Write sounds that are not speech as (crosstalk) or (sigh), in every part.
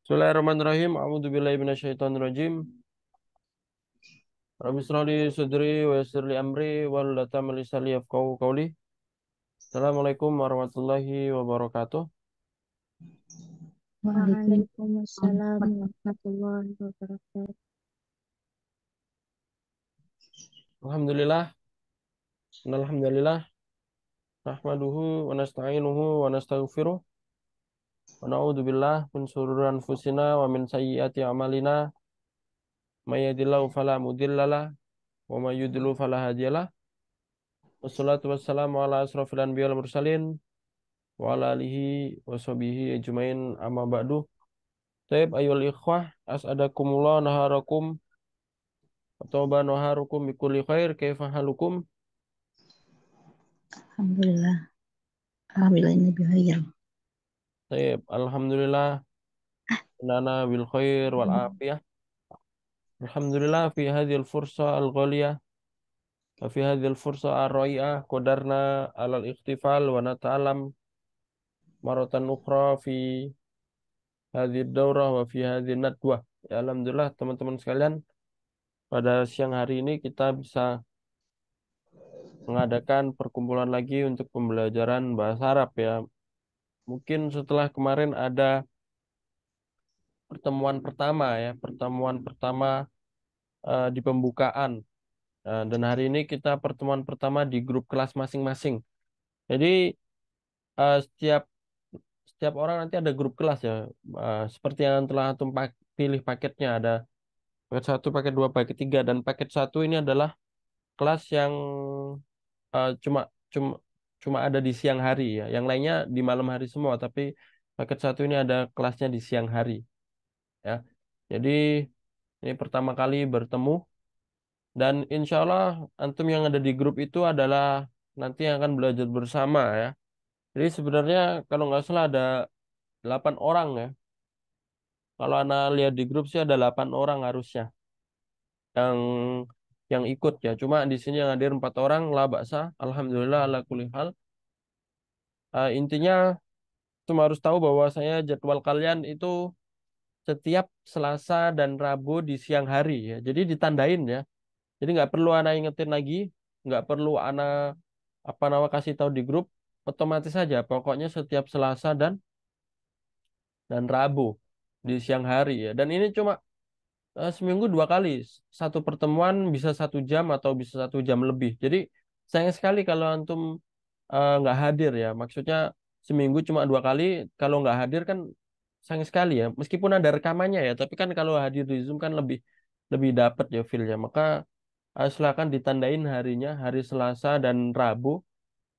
Bismillahirrahmanirrahim. A'udzu billahi minasyaitonir rajim. Rabbi israh li sadri wa yassir li amri wa min lisani yafqahu qawli. Assalamualaikum warahmatullahi wabarakatuh. Waalaikumsalam warahmatullahi wabarakatuh. Alhamdulillah. Alhamdulillah. Nahmaduhu wa nasta'inuhu wa nastaghfiruh. Wa na'udzu billah min shururi anfusina wa min sayyiati a'malina. May yahdihillahu fala mudhillalah wa may yudlil fala hadiyalah. Wassalatu wassalamu ala asrofil anbiya wal mursalin wa ala alihi wa ajmain amma ba'du. Taib ayyul ikhwah as'adakumullah naharakum atau naharukum bikulli khair kaifa halukum Alhamdulillah. Alhamdulillah ini bihayal. Taib alhamdulillah nana bil khair wal afiyah Alhamdulillah fi hadhil fursa al ghaliyah wa fi hadhil fursa ar rai'ah qadarna alal ikhtifal wa nata'alam maratan ukhra fi hadhihi daurah wa fi hadhihi nadwah. Ya alhamdulillah teman-teman sekalian pada siang hari ini kita bisa mengadakan perkumpulan lagi untuk pembelajaran bahasa Arab ya. Mungkin setelah kemarin ada pertemuan pertama ya, pertemuan pertama uh, di pembukaan. Uh, dan hari ini kita pertemuan pertama di grup kelas masing-masing. Jadi uh, setiap setiap orang nanti ada grup kelas ya, uh, seperti yang telah antum pak pilih paketnya ada paket satu, paket dua, paket tiga dan paket satu ini adalah kelas yang uh, cuma cuma cuma ada di siang hari ya, yang lainnya di malam hari semua, tapi paket satu ini ada kelasnya di siang hari ya. Jadi ini pertama kali bertemu dan insya Allah antum yang ada di grup itu adalah nanti yang akan belajar bersama ya. Jadi sebenarnya kalau nggak salah ada 8 orang ya. Kalau anak lihat di grup sih ada 8 orang harusnya yang yang ikut ya. Cuma di sini yang hadir empat orang lah baksa. Alhamdulillah ala kulli hal. Uh, intinya cuma harus tahu bahwa saya jadwal kalian itu setiap Selasa dan Rabu di siang hari ya. Jadi ditandain ya. Jadi nggak perlu anak ingetin lagi, nggak perlu anak apa nama kasih tahu di grup, otomatis saja. Pokoknya setiap Selasa dan dan Rabu di siang hari ya. Dan ini cuma uh, seminggu dua kali, satu pertemuan bisa satu jam atau bisa satu jam lebih. Jadi sayang sekali kalau antum uh, nggak hadir ya. Maksudnya seminggu cuma dua kali, kalau nggak hadir kan sayang sekali ya. Meskipun ada rekamannya ya, tapi kan kalau hadir di Zoom kan lebih lebih dapat ya feel-nya. Maka uh, silakan ditandain harinya, hari Selasa dan Rabu.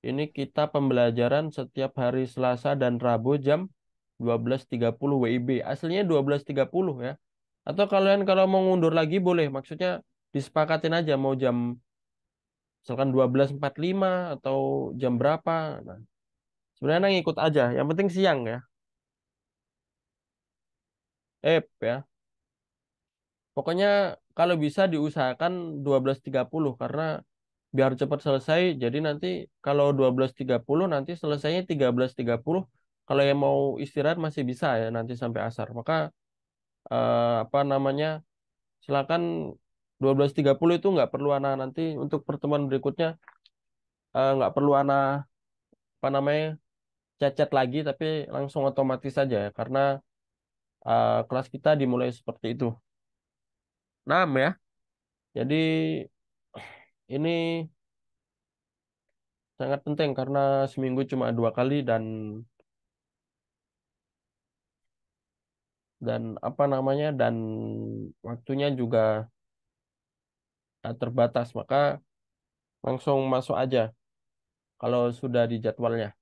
Ini kita pembelajaran setiap hari Selasa dan Rabu jam 12.30 WIB. Aslinya 12.30 ya. Atau kalian kalau mau mundur lagi boleh. Maksudnya disepakatin aja mau jam misalkan 12.45 atau jam berapa. Nah, sebenarnya ngikut aja. Yang penting siang ya. Ep ya. Pokoknya kalau bisa diusahakan 12.30 karena biar cepat selesai. Jadi nanti kalau 12.30 nanti selesainya 13.30. Kalau yang mau istirahat masih bisa ya nanti sampai asar. Maka eh, apa namanya? Silakan 12.30 itu nggak perlu anak nanti untuk pertemuan berikutnya eh, nggak perlu anak apa namanya cacat lagi tapi langsung otomatis saja ya karena uh, kelas kita dimulai seperti itu. Nah, ya. Jadi ini sangat penting karena seminggu cuma dua kali dan dan apa namanya dan waktunya juga terbatas maka langsung masuk aja kalau sudah di jadwalnya.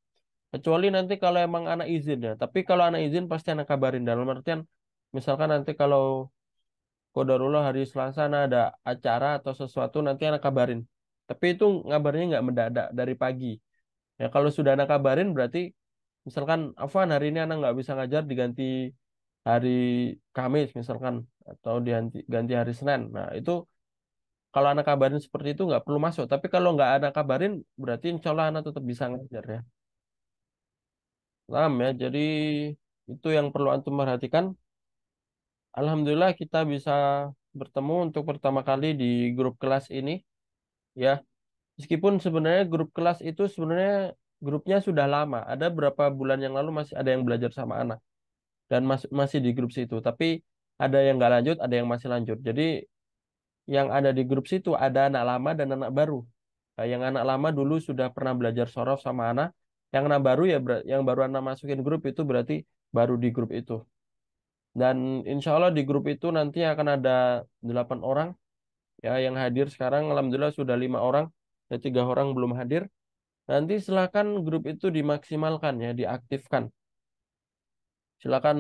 Kecuali nanti kalau emang anak izin ya. Tapi kalau anak izin pasti anak kabarin dalam artian misalkan nanti kalau Kodarullah hari Selasa ada acara atau sesuatu nanti anak kabarin. Tapi itu ngabarnya nggak mendadak dari pagi. Ya kalau sudah anak kabarin berarti misalkan Afwan hari ini anak nggak bisa ngajar diganti hari Kamis misalkan atau diganti ganti hari Senin. Nah itu kalau anak kabarin seperti itu nggak perlu masuk. Tapi kalau nggak ada kabarin berarti insya Allah anak tetap bisa ngajar ya. Paham ya. Jadi itu yang perlu antum perhatikan. Alhamdulillah kita bisa bertemu untuk pertama kali di grup kelas ini ya. Meskipun sebenarnya grup kelas itu sebenarnya grupnya sudah lama. Ada berapa bulan yang lalu masih ada yang belajar sama anak dan mas masih di grup situ. Tapi ada yang nggak lanjut, ada yang masih lanjut. Jadi yang ada di grup situ ada anak lama dan anak baru. Nah, yang anak lama dulu sudah pernah belajar sorof sama anak. Yang anak baru ya yang baru anak masukin grup itu berarti baru di grup itu. Dan insya Allah di grup itu nanti akan ada delapan orang ya yang hadir sekarang. Alhamdulillah sudah lima orang, ya tiga orang belum hadir. Nanti silakan grup itu dimaksimalkan ya, diaktifkan. Silakan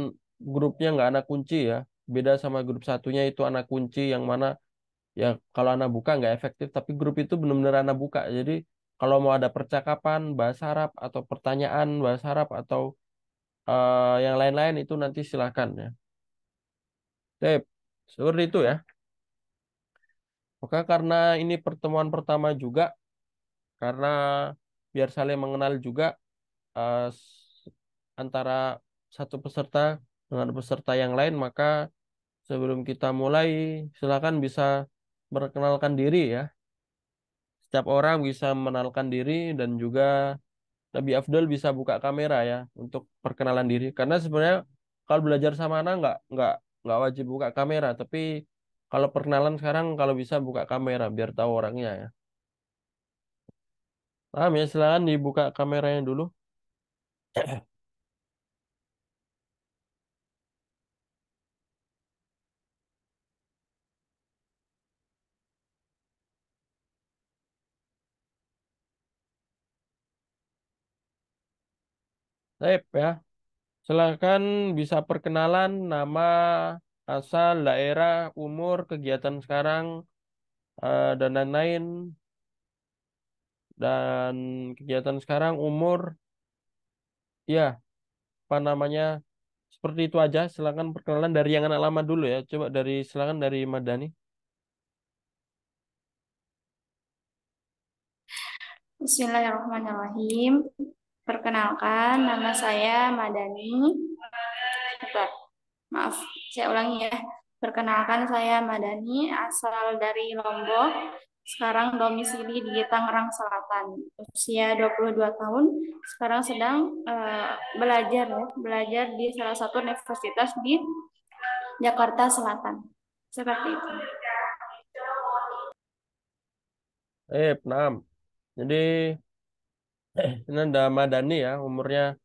grupnya nggak anak kunci ya. Beda sama grup satunya itu anak kunci yang mana ya kalau anak buka nggak efektif. Tapi grup itu benar-benar anak buka. Jadi kalau mau ada percakapan bahasa Arab atau pertanyaan bahasa Arab atau eh, yang lain-lain itu nanti silakan ya. Oke, seperti itu ya. Maka karena ini pertemuan pertama juga, karena biar saling mengenal juga s- antara satu peserta dengan peserta yang lain, maka sebelum kita mulai, silakan bisa memperkenalkan diri ya. Setiap orang bisa mengenalkan diri dan juga lebih afdol bisa buka kamera ya untuk perkenalan diri. Karena sebenarnya kalau belajar sama anak nggak nggak nggak wajib buka kamera, tapi kalau perkenalan sekarang kalau bisa buka kamera biar tahu orangnya ya. Paham ya, silakan dibuka kameranya dulu. (clears throat) Sip ya. Silakan bisa perkenalan nama, asal, daerah, umur, kegiatan sekarang, eh, dan lain-lain. Dan kegiatan sekarang, umur, ya, apa namanya, seperti itu aja. Silakan perkenalan dari yang anak lama dulu ya. Coba dari, silakan dari Madani. Bismillahirrahmanirrahim. Perkenalkan, nama saya Madani. Bentar, maaf, saya ulangi ya. Perkenalkan, saya Madani, asal dari Lombok. Sekarang domisili di Tangerang Selatan. Usia 22 tahun. Sekarang sedang eh, belajar ya, belajar di salah satu universitas di Jakarta Selatan. Seperti itu. Eh, enam. Jadi, (laughs) ini ada Madani ya, umurnya.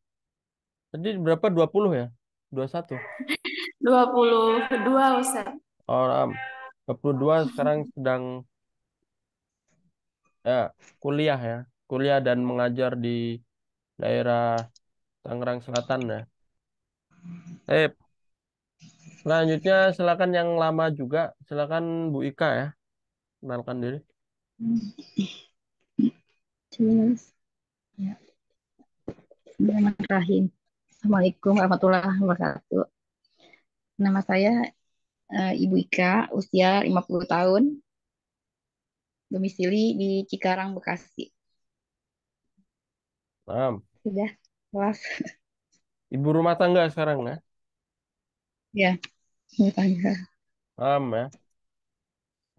Tadi berapa? 20 ya? 21. 22 Ustaz. Oh, enam. 22 sekarang (laughs) sedang ya kuliah ya. Kuliah dan mengajar di daerah Tangerang Selatan ya. Eh, selanjutnya silakan yang lama juga. Silakan Bu Ika ya. Kenalkan diri. Jelas. Ya. Bismillahirrahmanirrahim. Assalamualaikum warahmatullahi wabarakatuh. Nama saya eh, Ibu Ika, usia 50 tahun, domisili di Cikarang, Bekasi. Nah, Sudah, kelas. ibu rumah tangga sekarang ya. Ya, mau tanya. Paham ya.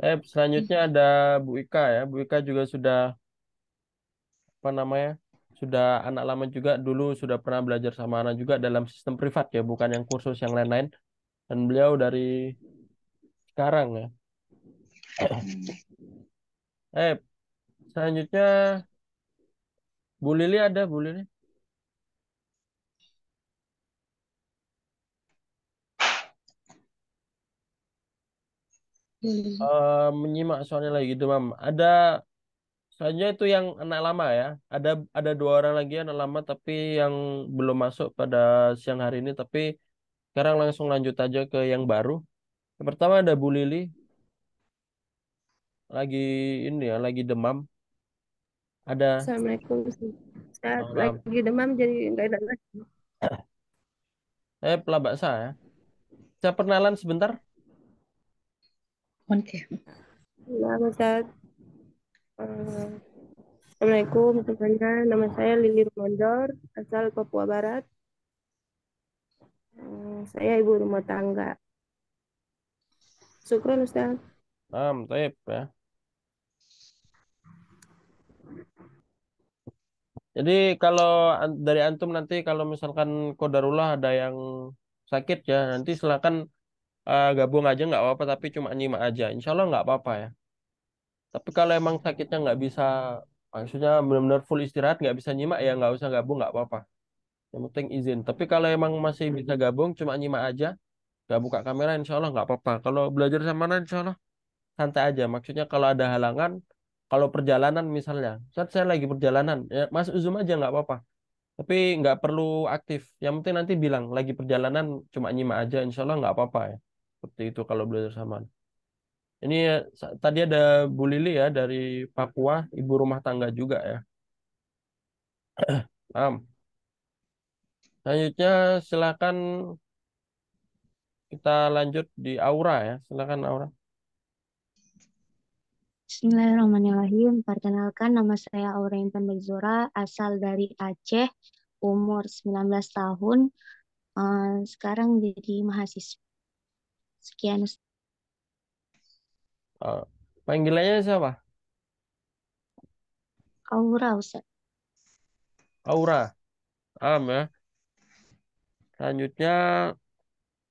Eh, selanjutnya ada Bu Ika ya. Bu Ika juga sudah apa namanya? Sudah anak lama juga dulu sudah pernah belajar sama anak juga dalam sistem privat ya, bukan yang kursus yang lain-lain. Dan beliau dari sekarang ya. Eh, selanjutnya Bu Lili ada Bu Lili? Eh, menyimak soalnya lagi demam. Ada selanjutnya itu yang anak lama ya. Ada ada dua orang lagi anak lama tapi yang belum masuk pada siang hari ini. Tapi sekarang langsung lanjut aja ke yang baru. Yang pertama ada Bu Lili lagi ini ya, lagi demam. Ada Assalamualaikum. Saya lagi demam jadi nggak enak lagi. eh pelabak saya. Saya perkenalan sebentar. Oke. Saya eh, Assalamualaikum semuanya. Nama saya Lili Rumondor, asal Papua Barat. Eh, saya ibu rumah tangga. Syukron Ustaz. Naam, taib ya. Jadi kalau dari antum nanti kalau misalkan kodarullah ada yang sakit ya, nanti silakan eh, gabung aja nggak apa-apa, tapi cuma nyimak aja. Insya Allah nggak apa-apa ya. Tapi kalau emang sakitnya nggak bisa, maksudnya benar-benar full istirahat nggak bisa nyimak ya nggak usah gabung nggak apa-apa. Yang penting izin. Tapi kalau emang masih bisa gabung, cuma nyimak aja, nggak buka kamera, insya Allah nggak apa-apa. Kalau belajar sama mana, insya Allah santai aja. Maksudnya kalau ada halangan, kalau perjalanan misalnya, saat saya lagi perjalanan, ya Mas Zoom aja nggak apa-apa. Tapi nggak perlu aktif. Yang penting nanti bilang lagi perjalanan, cuma nyimak aja, insya Allah nggak apa-apa ya. Seperti itu kalau belajar sama. Ini ya, tadi ada Bu Lili ya dari Papua, ibu rumah tangga juga ya. (clears throat) Paham. Selanjutnya silakan kita lanjut di Aura ya. Silakan Aura. Bismillahirrahmanirrahim. Perkenalkan nama saya Aura Intan Bagzora, asal dari Aceh, umur 19 tahun. Eh, sekarang jadi mahasiswa. Sekian. Eh, panggilannya siapa? Aura, Ustaz. Aura. Paham ya. Selanjutnya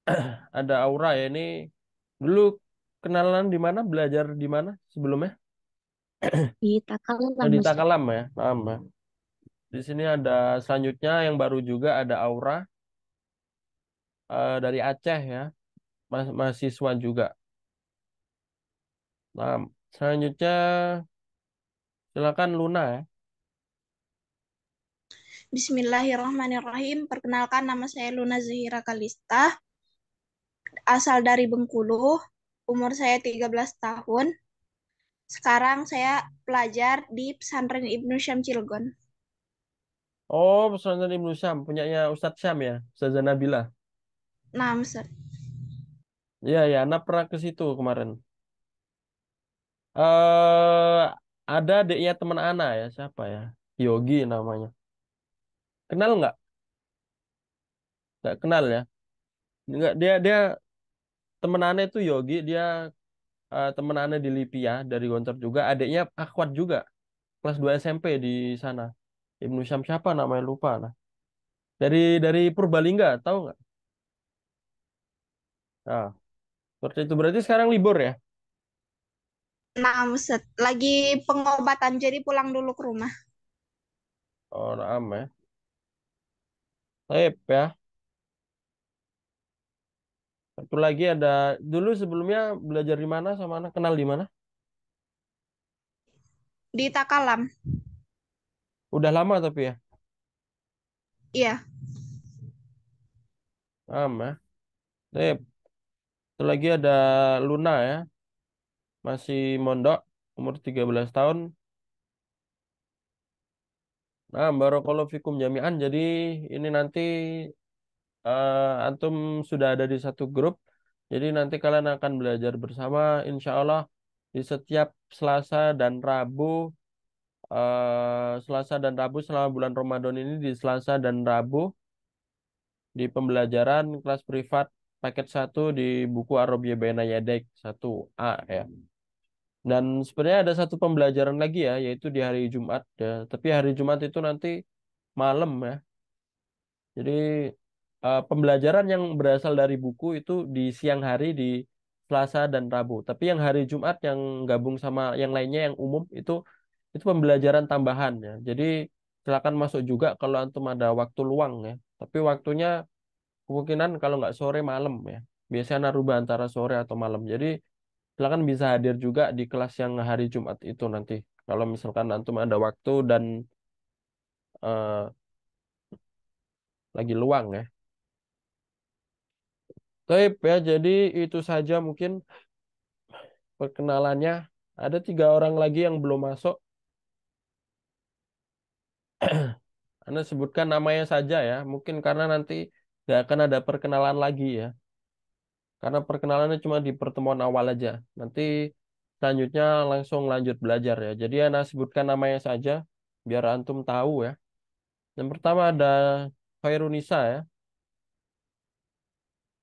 (clears throat) ada Aura ya ini dulu kenalan di mana belajar di mana sebelumnya (clears throat) Di Takalam, oh, di. Takalam ya paham ya di sini ada selanjutnya yang baru juga ada Aura eh, dari Aceh ya Mas mahasiswa juga nah selanjutnya silakan Luna ya Bismillahirrahmanirrahim. Perkenalkan nama saya Luna Zahira Kalista, asal dari Bengkulu. Umur saya 13 tahun. Sekarang saya pelajar di Pesantren Ibnu Syam Cilegon. oh pesantren Ibnu Syam punyanya Ustadz Syam ya Ustazah Nabila Nah, Ustaz. iya ya anak pernah ke situ kemarin eh ada adiknya teman Ana ya siapa ya? Yogi namanya. Kenal nggak? Nggak kenal ya? Nggak dia dia temen Ana itu Yogi dia eh, temen Ana di Lipia dari Gontor juga. Adiknya akhwat juga kelas 2 SMP di sana. Ibnu Syam siapa namanya? Lupa nah dari dari Purbalingga tahu nggak? Nah seperti itu. Berarti sekarang libur ya Nah, Ustaz. Lagi pengobatan, jadi pulang dulu ke rumah. oh naam ya Baik ya satu lagi ada dulu sebelumnya belajar di mana sama anak kenal di mana Di Takalam. udah lama tapi ya Iya. naam ya Baik. Satu lagi ada Luna ya masih mondok umur 13 tahun Nah, barakallahu fikum jami'an. Jadi ini nanti eh, antum sudah ada di satu grup. Jadi nanti kalian akan belajar bersama insya Allah di setiap Selasa dan Rabu eh, Selasa dan Rabu selama bulan Ramadan ini di Selasa dan Rabu di pembelajaran kelas privat paket 1 di buku Arabia Baina Yadaik 1A ya. Dan sebenarnya ada satu pembelajaran lagi ya, yaitu di hari Jumat ya. Tapi hari Jumat itu nanti malam ya. Jadi eh, pembelajaran yang berasal dari buku itu di siang hari di Selasa dan Rabu. Tapi yang hari Jumat yang gabung sama yang lainnya yang umum itu itu pembelajaran tambahan ya. Jadi silakan masuk juga kalau antum ada waktu luang ya. Tapi waktunya kemungkinan kalau nggak sore malam ya. Biasanya rubah antara sore atau malam. Jadi silakan bisa hadir juga di kelas yang hari Jumat itu nanti. Kalau misalkan antum ada waktu dan eh, lagi luang ya. Baik ya, jadi itu saja mungkin perkenalannya. Ada tiga orang lagi yang belum masuk. (clears throat) Anda sebutkan namanya saja ya. Mungkin karena nanti nggak akan ada perkenalan lagi ya. Karena perkenalannya cuma di pertemuan awal aja. Nanti selanjutnya langsung lanjut belajar ya. Jadi Anda sebutkan namanya saja biar antum tahu ya. Yang pertama ada Khairunisa ya.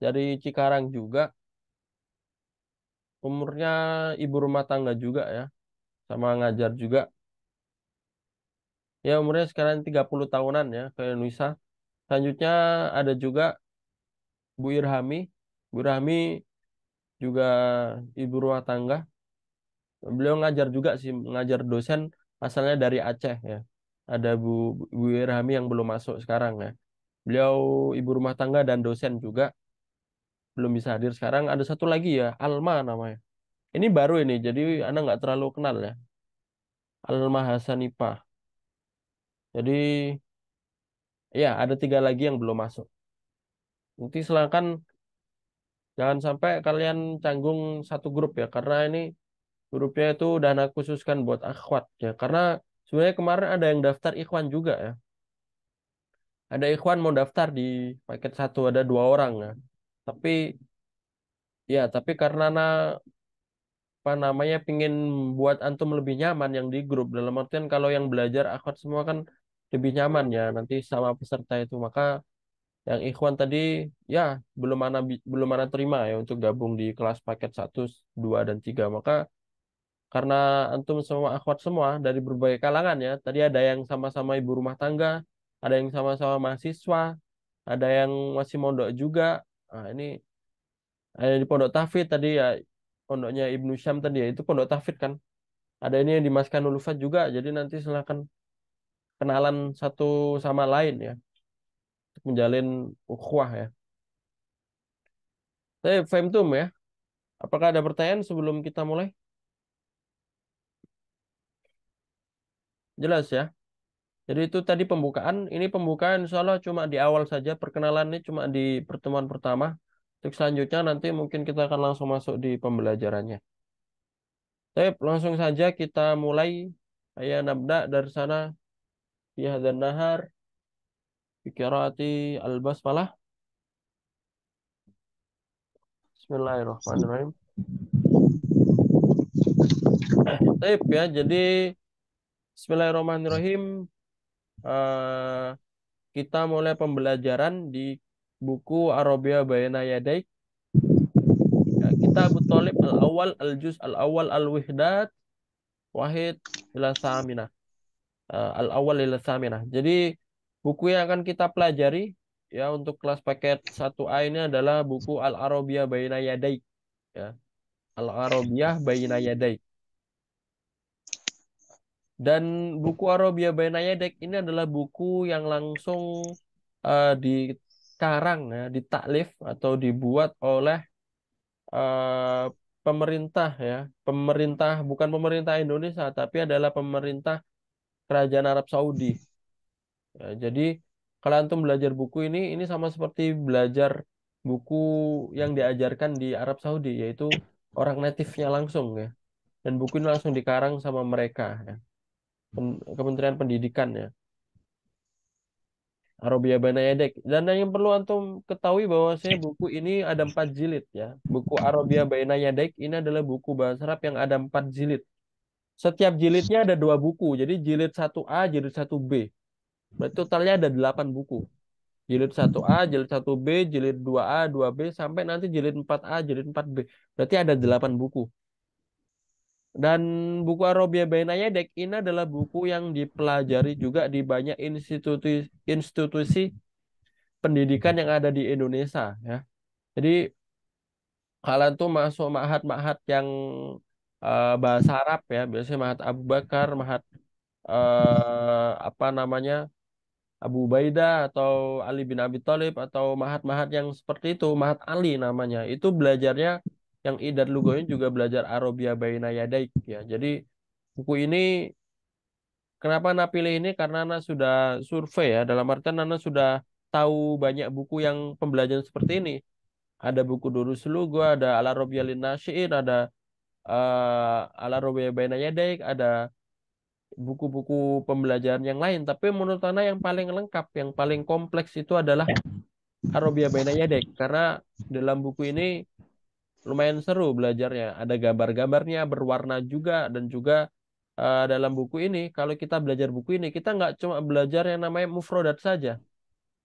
Dari Cikarang juga. umurnya ibu rumah tangga juga ya, sama ngajar juga. Ya umurnya sekarang 30 tahunan ya Indonesia. Selanjutnya ada juga Bu Irhami. Bu Irhami juga ibu rumah tangga. Beliau ngajar juga sih, ngajar dosen asalnya dari Aceh ya. Ada Bu Bu Irhami yang belum masuk sekarang ya. Beliau ibu rumah tangga dan dosen juga. Belum bisa hadir sekarang. Ada satu lagi ya, Alma namanya. Ini baru ini, jadi Anda nggak terlalu kenal ya. Alma Hasanipah. Jadi ya ada tiga lagi yang belum masuk. Nanti silakan jangan sampai kalian canggung satu grup ya, karena ini grupnya itu dana khususkan buat akhwat ya. Karena sebenarnya kemarin ada yang daftar ikhwan juga ya. Ada ikhwan mau daftar di paket satu ada dua orang ya. Tapi ya tapi karena na, apa namanya pingin buat antum lebih nyaman yang di grup dalam artian kalau yang belajar akhwat semua kan lebih nyaman ya nanti sama peserta itu maka yang ikhwan tadi ya belum mana belum mana terima ya untuk gabung di kelas paket 1, 2 dan 3 maka karena antum semua akhwat semua dari berbagai kalangan ya tadi ada yang sama-sama ibu rumah tangga ada yang sama-sama mahasiswa ada yang masih mondok juga. Nah ini ada di pondok tahfidz tadi ya pondoknya Ibnu Syam tadi ya itu pondok tahfidz kan? Ada ini yang di Maskanul juga jadi nanti silakan kenalan satu sama lain ya menjalin ukhuwah ya. Saya Femtum ya. Apakah ada pertanyaan sebelum kita mulai? Jelas ya. Jadi itu tadi pembukaan. Ini pembukaan insya Allah cuma di awal saja. Perkenalan ini cuma di pertemuan pertama. Untuk selanjutnya nanti mungkin kita akan langsung masuk di pembelajarannya. Baik, langsung saja kita mulai. Ayah nabda dari sana. Dan nahar. Fikirati al-basmalah. Bismillahirrahmanirrahim. Baik ya, jadi Bismillahirrahmanirrahim. Uh, kita mulai pembelajaran di buku Arabia Bayana Yadaik. Ya, kita Abu Talib al-awwal al-juz al-awwal al-wihdat wahid ila saminah. Uh, al-awwal ila saminah. Jadi buku yang akan kita pelajari ya untuk kelas paket 1A ini adalah buku Al-Arabiyah Baina Yadaik. Ya. Al-Arabiyah Baina Yadaik. Dan buku Arabia Baina Yadek ini adalah buku yang langsung uh, dikarang, ya, ditaklif atau dibuat oleh uh, pemerintah ya, pemerintah bukan pemerintah Indonesia tapi adalah pemerintah Kerajaan Arab Saudi. Ya, jadi kalau antum belajar buku ini, ini sama seperti belajar buku yang diajarkan di Arab Saudi, yaitu orang native-nya langsung ya. Dan buku ini langsung dikarang sama mereka ya. Kementerian Pendidikan ya. Arabia Banayadek. Dan yang perlu antum ketahui bahwa saya buku ini ada empat jilid ya. Buku Arabia Banayadek ini adalah buku bahasa Arab yang ada empat jilid. Setiap jilidnya ada dua buku. Jadi jilid 1A, jilid 1B. Berarti totalnya ada delapan buku. Jilid 1A, jilid 1B, jilid 2A, 2B, sampai nanti jilid 4A, jilid 4B. Berarti ada delapan buku. Dan buku Arabia Bainaya Dek ini adalah buku yang dipelajari juga di banyak institusi institusi pendidikan yang ada di Indonesia ya. Jadi kalian tuh masuk mahat-mahat yang uh, bahasa Arab ya, biasanya mahat Abu Bakar, mahat uh, apa namanya Abu Ubaidah atau Ali bin Abi Thalib atau mahat-mahat yang seperti itu, mahat Ali namanya. Itu belajarnya yang Idad Lugoyin juga belajar Arabia Baina Yadaik ya. Jadi buku ini kenapa Nana pilih ini karena Nana sudah survei ya dalam artian Nana sudah tahu banyak buku yang pembelajaran seperti ini. Ada buku Durus Lugo, ada Al Arabia Lin ada uh, Al Arabia Baina Yadaik, ada buku-buku pembelajaran yang lain. Tapi menurut Nana yang paling lengkap, yang paling kompleks itu adalah Arabia Baina Yadaik karena dalam buku ini lumayan seru belajarnya. Ada gambar-gambarnya berwarna juga dan juga uh, dalam buku ini kalau kita belajar buku ini kita nggak cuma belajar yang namanya mufrodat saja.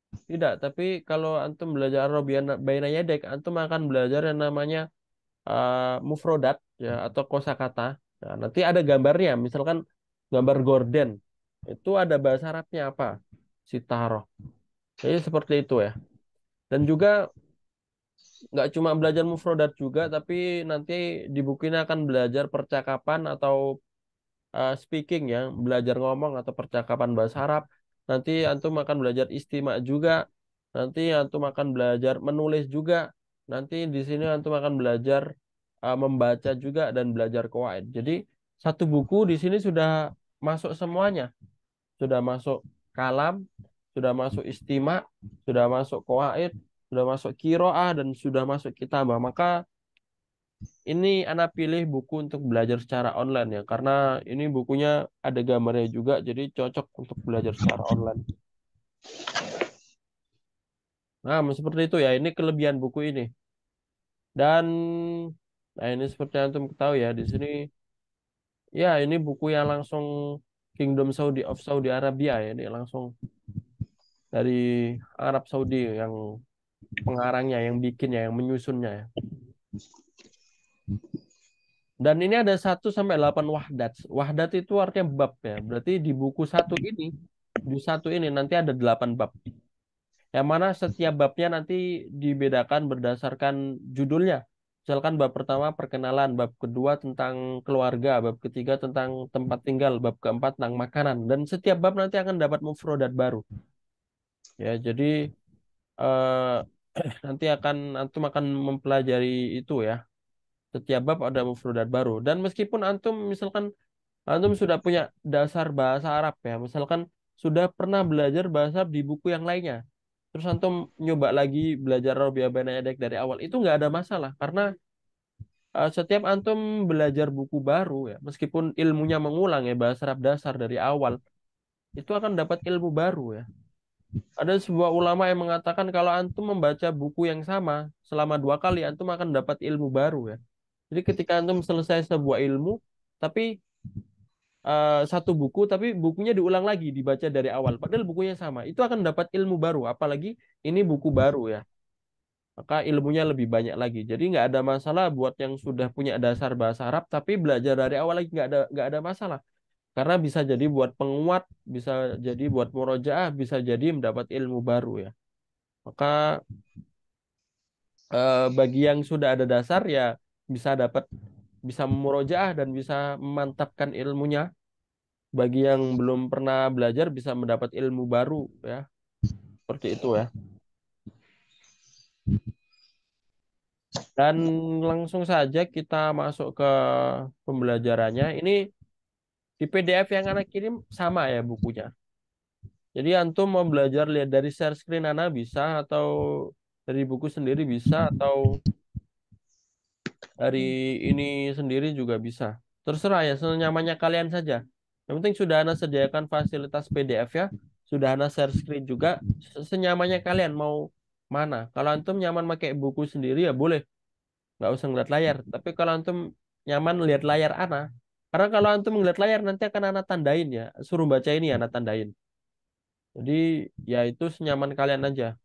Tidak, tapi kalau antum belajar Arabian Baina Yadek, antum akan belajar yang namanya uh, mufrodat ya atau kosakata. Nah, nanti ada gambarnya, misalkan gambar gorden. Itu ada bahasa Arabnya apa? Sitaroh. Jadi seperti itu ya. Dan juga nggak cuma belajar mufrodat juga, tapi nanti di buku ini akan belajar percakapan atau uh, speaking ya, belajar ngomong atau percakapan bahasa Arab. Nanti antum akan belajar istimak juga. Nanti antum akan belajar menulis juga. Nanti di sini antum akan belajar uh, membaca juga dan belajar kawaid. Jadi satu buku di sini sudah masuk semuanya. Sudah masuk kalam, sudah masuk istimak, sudah masuk kawaid, sudah masuk kiroah dan sudah masuk kitabah. Maka ini anak pilih buku untuk belajar secara online ya karena ini bukunya ada gambarnya juga jadi cocok untuk belajar secara online. Nah, seperti itu ya. Ini kelebihan buku ini. Dan nah ini seperti yang antum ketahui ya di sini ya ini buku yang langsung Kingdom Saudi of Saudi Arabia ya ini langsung dari Arab Saudi yang pengarangnya, yang bikinnya, yang menyusunnya ya. Dan ini ada 1 sampai 8 wahdat. Wahdat itu artinya bab ya. Berarti di buku satu ini, di satu ini nanti ada 8 bab. Yang mana setiap babnya nanti dibedakan berdasarkan judulnya. Misalkan bab pertama perkenalan, bab kedua tentang keluarga, bab ketiga tentang tempat tinggal, bab keempat tentang makanan. Dan setiap bab nanti akan dapat mufrodat baru. Ya, jadi eh, (clears throat) nanti akan antum akan mempelajari itu ya. Setiap bab ada mufrodat baru. Dan meskipun antum misalkan antum sudah punya dasar bahasa Arab ya, misalkan sudah pernah belajar bahasa di buku yang lainnya, terus antum nyoba lagi belajar Robiah Benedek dari awal, itu nggak ada masalah karena uh, setiap antum belajar buku baru ya, meskipun ilmunya mengulang ya bahasa Arab dasar dari awal, itu akan dapat ilmu baru ya. Ada sebuah ulama yang mengatakan kalau antum membaca buku yang sama selama dua kali, antum akan dapat ilmu baru ya. Jadi ketika antum selesai sebuah ilmu, tapi uh, satu buku, tapi bukunya diulang lagi, dibaca dari awal. Padahal bukunya sama, itu akan dapat ilmu baru. Apalagi ini buku baru ya, maka ilmunya lebih banyak lagi. Jadi nggak ada masalah buat yang sudah punya dasar bahasa Arab, tapi belajar dari awal lagi nggak ada nggak ada masalah. Karena bisa jadi buat penguat, bisa jadi buat murojaah, bisa jadi mendapat ilmu baru ya. Maka eh, bagi yang sudah ada dasar ya bisa dapat bisa memurojaah dan bisa memantapkan ilmunya. Bagi yang belum pernah belajar bisa mendapat ilmu baru ya. Seperti itu ya. Dan langsung saja kita masuk ke pembelajarannya. Ini di PDF yang anak kirim sama ya bukunya. Jadi antum mau belajar lihat dari share screen anak bisa atau dari buku sendiri bisa atau dari ini sendiri juga bisa. Terserah ya, senyamannya kalian saja. Yang penting sudah Anda sediakan fasilitas PDF ya. Sudah Anda share screen juga. Senyamannya kalian mau mana. Kalau antum nyaman pakai buku sendiri ya boleh. Nggak usah ngeliat layar. Tapi kalau antum nyaman lihat layar Ana. Karena kalau antum ngeliat layar nanti akan Ana tandain ya. Suruh baca ini Ana tandain. Jadi ya itu senyaman kalian aja.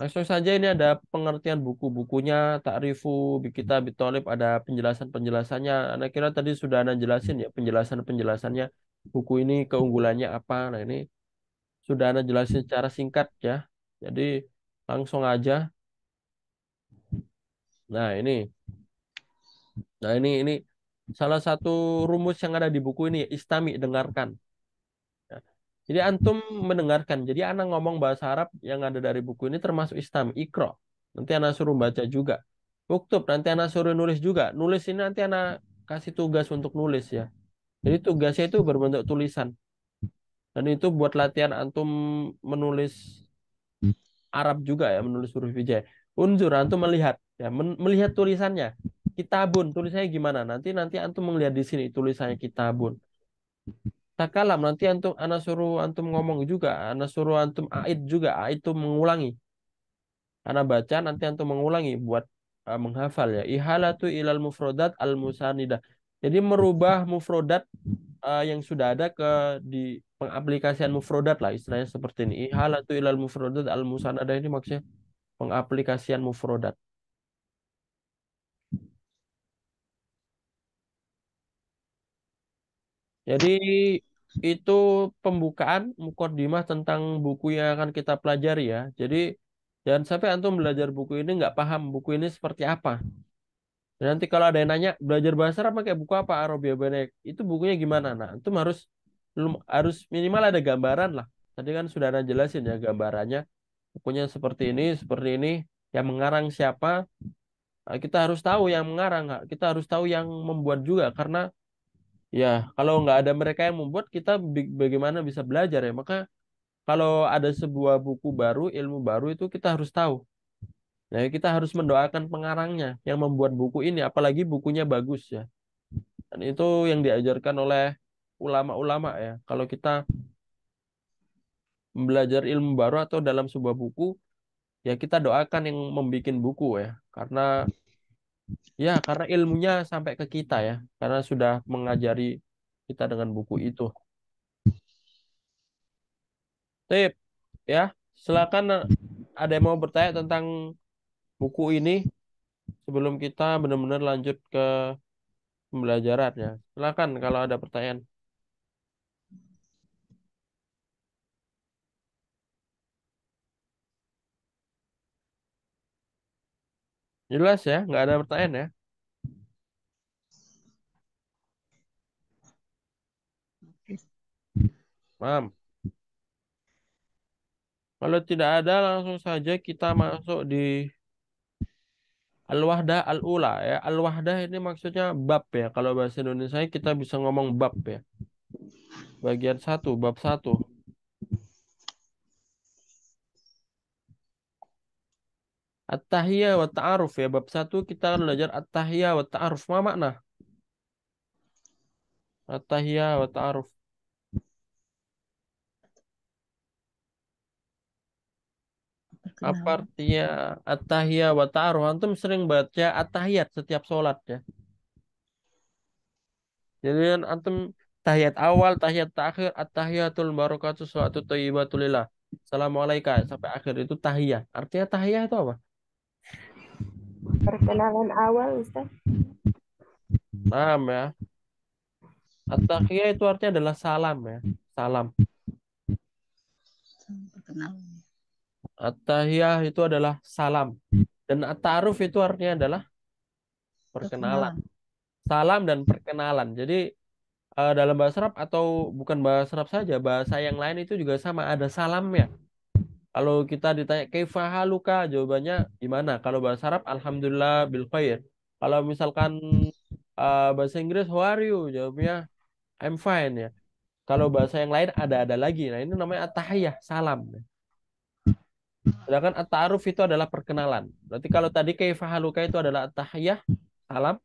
Langsung saja ini ada pengertian buku-bukunya, takrifu, kita bitolib, ada penjelasan-penjelasannya. Anak kira tadi sudah Anda jelasin ya penjelasan-penjelasannya. Buku ini keunggulannya apa. Nah ini sudah Anda jelasin secara singkat ya. Jadi langsung aja. Nah ini. Nah ini ini salah satu rumus yang ada di buku ini istami dengarkan. Jadi antum mendengarkan. Jadi anak ngomong bahasa Arab yang ada dari buku ini termasuk istam, ikro. Nanti anak suruh baca juga. Uktub, nanti anak suruh nulis juga. Nulis ini nanti anak kasih tugas untuk nulis ya. Jadi tugasnya itu berbentuk tulisan. Dan itu buat latihan antum menulis Arab juga ya, menulis huruf hijai. Unjur antum melihat ya, melihat tulisannya. Kitabun, tulisannya gimana? Nanti nanti antum melihat di sini tulisannya kitabun Nah, takalam nanti antum ana suruh antum ngomong juga. Ana suruh antum aid juga. Aid itu mengulangi. Ana baca nanti antum mengulangi buat uh, menghafal ya. Ihalatu ilal mufrodat al musanidah. Jadi merubah mufrodat uh, yang sudah ada ke di pengaplikasian mufrodat lah istilahnya seperti ini. Ihalatu ilal mufrodat al musanidah ini maksudnya pengaplikasian mufrodat. Jadi itu pembukaan mukadimah tentang buku yang akan kita pelajari ya. Jadi jangan sampai antum belajar buku ini nggak paham buku ini seperti apa. Dan nanti kalau ada yang nanya belajar bahasa Arab pakai buku apa Arabia Banek itu bukunya gimana? Nah itu harus harus minimal ada gambaran lah. Tadi kan sudah ada jelasin ya gambarannya. Bukunya seperti ini, seperti ini. Yang mengarang siapa? Nah, kita harus tahu yang mengarang. Kita harus tahu yang membuat juga karena Ya, kalau nggak ada mereka yang membuat, kita bagaimana bisa belajar ya? Maka kalau ada sebuah buku baru, ilmu baru itu kita harus tahu. Nah, kita harus mendoakan pengarangnya yang membuat buku ini, apalagi bukunya bagus ya. Dan itu yang diajarkan oleh ulama-ulama ya. Kalau kita belajar ilmu baru atau dalam sebuah buku, ya kita doakan yang membuat buku ya. Karena Ya, karena ilmunya sampai ke kita ya, karena sudah mengajari kita dengan buku itu. Tip, ya, silakan ada yang mau bertanya tentang buku ini sebelum kita benar-benar lanjut ke pembelajarannya. Silakan kalau ada pertanyaan. Jelas ya, nggak ada pertanyaan ya. Paham? Kalau tidak ada, langsung saja kita masuk di Al-Wahdah Al-Ula ya. Al-Wahdah ini maksudnya bab ya. Kalau bahasa Indonesia kita bisa ngomong bab ya. Bagian satu, bab satu. At-tahiyah wa ta'aruf ya. Bab satu kita akan belajar at-tahiyah wa ta'aruf. Ma makna? At-tahiyah wa ta'aruf. Apa artinya at-tahiyah wa ta'aruf? Antum sering baca at-tahiyat setiap sholat ya. Jadi kan antum tahiyat awal, tahiyat terakhir, at-tahiyatul barakatuh salatu thayyibatulillah. Assalamualaikum sampai akhir itu tahiyah. Artinya tahiyah itu apa? Perkenalan awal, Ustaz. Paham ya. At-tahiyah itu artinya adalah salam ya. Salam. At-tahiyah itu adalah salam. Dan at-ta'aruf itu artinya adalah perkenalan. Salam dan perkenalan. Jadi uh, dalam bahasa Arab atau bukan bahasa Arab saja, bahasa yang lain itu juga sama ada salamnya. Kalau kita ditanya kaifa haluka, jawabannya gimana? Kalau bahasa Arab alhamdulillah bil khair. Kalau misalkan uh, bahasa Inggris how are you? Jawabnya I'm fine ya. Kalau bahasa yang lain ada-ada lagi. Nah, ini namanya at-tahiyah, salam. Sedangkan at-ta'aruf itu adalah perkenalan. Berarti kalau tadi kaifa haluka itu adalah at-tahiyah, salam.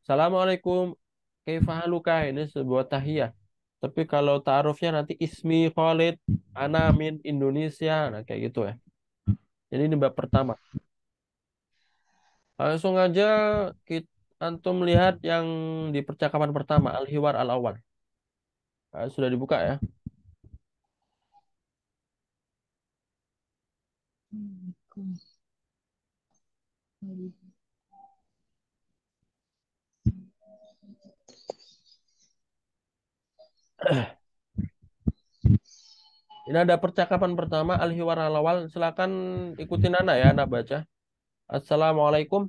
Assalamualaikum, kaifa haluka ini sebuah tahiyah. Tapi kalau ta'arufnya nanti ismi Khalid, ana min Indonesia, nah kayak gitu ya. Jadi ini bab pertama. Langsung aja kita antum lihat yang di percakapan pertama al-hiwar al-awal. Nah, sudah dibuka ya. Ini ada percakapan pertama Al-Hiwar Al-Awal. Silakan ikutin Anda ya, Anda baca. Assalamualaikum.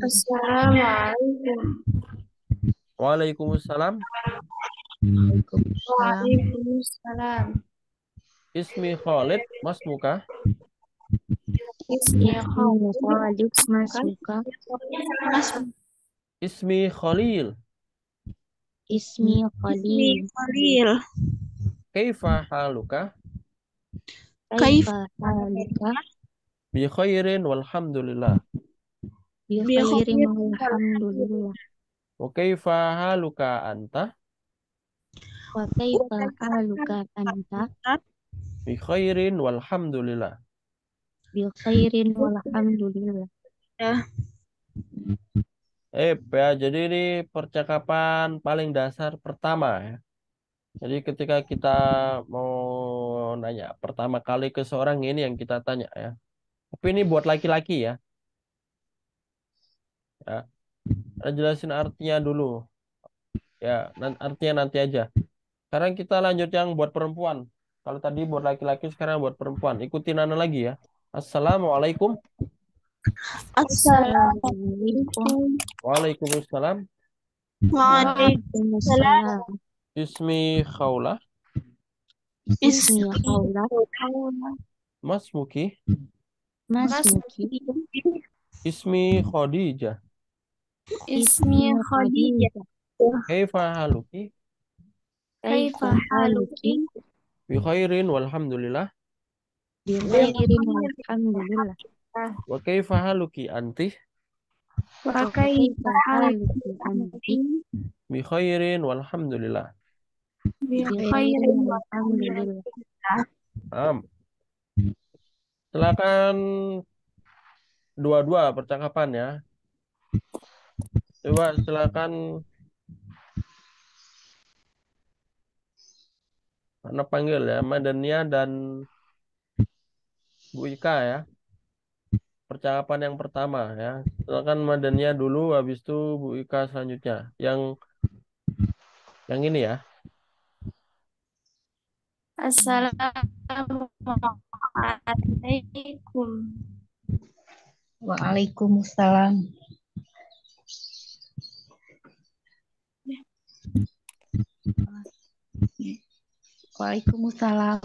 Assalamualaikum. Waalaikumsalam. Waalaikumsalam. Ismi Khalid, Mas Muka. Ismi Khalid Mas Muka. Ismi Khalil. Ismi Khalil. Khalil. Kaifa haluka? Kaifa haluka? Bi khairin walhamdulillah. Bi khairin walhamdulillah. Wa kaifa haluka anta? Wa kaifa haluka anta? Bi khairin walhamdulillah. Bi khairin walhamdulillah. Ya. Eh, ya, jadi ini percakapan paling dasar pertama ya. Jadi ketika kita mau nanya pertama kali ke seorang ini yang kita tanya ya. Tapi ini buat laki-laki ya. Ya. jelasin artinya dulu. Ya, artinya nanti aja. Sekarang kita lanjut yang buat perempuan. Kalau tadi buat laki-laki, sekarang buat perempuan. Ikutin Nana lagi ya. Assalamualaikum. Assalamualaikum. Waalaikumsalam. Waalaikumsalam. Ismi Khawlah. Ismi Khawla. Mas Muki. Mas Muki. Ismi Khadijah. Ismi Khadijah. Kaifa haluki? Kaifa haluki? Bi khairin walhamdulillah. Bi khairin walhamdulillah. Wa kaifa haluki anti? Wa kaifa haluki anti? Bi khairin walhamdulillah. Bi khairin walhamdulillah. Am. Silakan dua-dua percakapan ya. Coba silakan Mana panggil ya, Madania dan Bu Ika ya. Percakapan yang pertama ya. Silakan Madania dulu, habis itu Bu Ika selanjutnya. Yang yang ini ya. Assalamualaikum. Waalaikumsalam. Waalaikumsalam.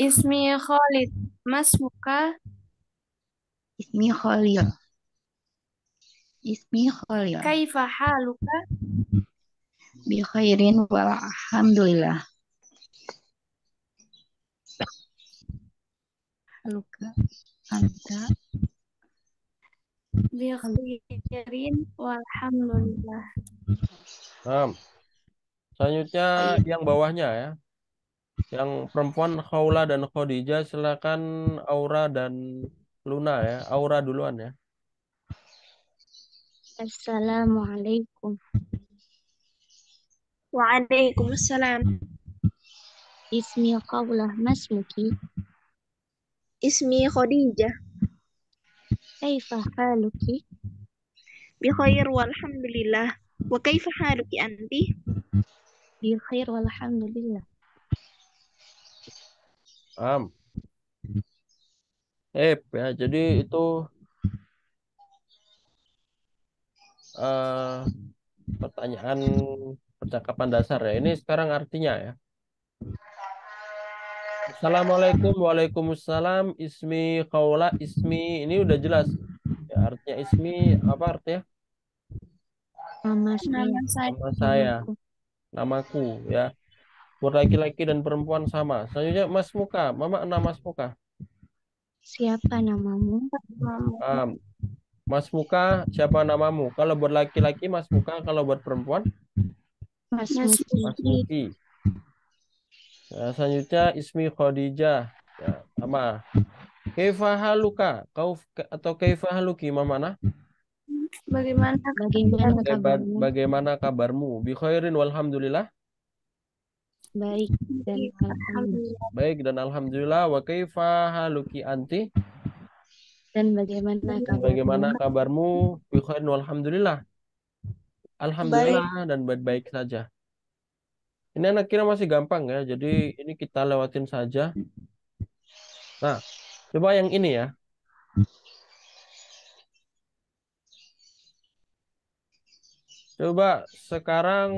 Ismi Khalid. Mas Muka. Ismi Khalil. Ismi Khalil. Kaifa haluka? Bi khairin walhamdulillah. Haluka. Anta. Bi khairin walhamdulillah. Nah, selanjutnya yang bawahnya ya. Yang perempuan Khawla dan Khadijah silakan Aura dan Luna ya. Aura duluan ya. Assalamualaikum. Waalaikumsalam. Ismi Khawlah. Mas Muki. Ismi Khadijah. Kaifa haluki? Bi khair walhamdulillah. Wa kaifa haluki anti? Bi khair walhamdulillah. Am. Eh, ya, jadi itu eh pertanyaan percakapan dasar ya. Ini sekarang artinya ya. Assalamualaikum, waalaikumsalam. Ismi Khawla, ismi ini udah jelas. Ya, artinya ismi apa artinya? Nama saya. Nama saya. Nama saya, Namaku. namaku ya. Buat laki-laki dan perempuan sama. Selanjutnya Mas Muka, Mama enam Mas Muka. Siapa namamu? Am. Mas Muka, siapa namamu? Kalau buat laki-laki Mas Muka, kalau buat perempuan Mas Mas Muki. Mas Muki. Ya, selanjutnya Ismi Khadijah. Ya, sama. Kaifa haluka? Kau atau kaifa haluki Mamana? Bagaimana Bagaimana Ba- kabarmu? Bagaimana kabarmu? Bi khairin walhamdulillah. Baik dan alhamdulillah. Baik dan alhamdulillah. Wa kaifa haluki anti? Dan bagaimana kabarmu? Bagaimana kabarmu? Bi khairin walhamdulillah. Alhamdulillah dan baik-baik saja. Ini anak kira masih gampang ya. Jadi ini kita lewatin saja. Nah, coba yang ini ya. Coba sekarang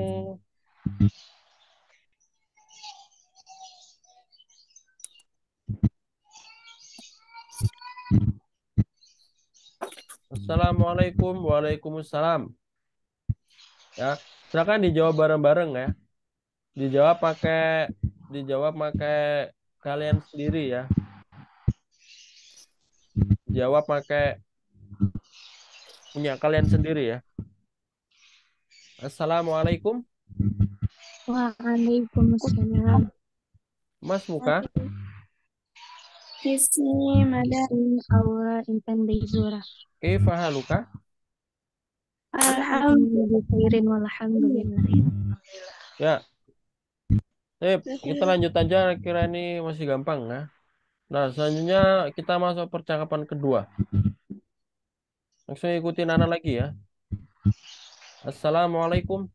Assalamualaikum, waalaikumsalam. Ya, silakan dijawab bareng-bareng ya. Dijawab pakai dijawab pakai kalian sendiri ya. Jawab pakai punya kalian sendiri ya. Assalamualaikum, Waalaikumsalam. Mas Muka. Mada. Ismi Aura Intan Beizura. Kaifa haluka? Alhamdulillah. Ya. Sip, kita lanjut aja kira ini masih gampang ya. Nah, selanjutnya kita masuk percakapan kedua. Langsung ikutin Ana lagi ya. Assalamualaikum.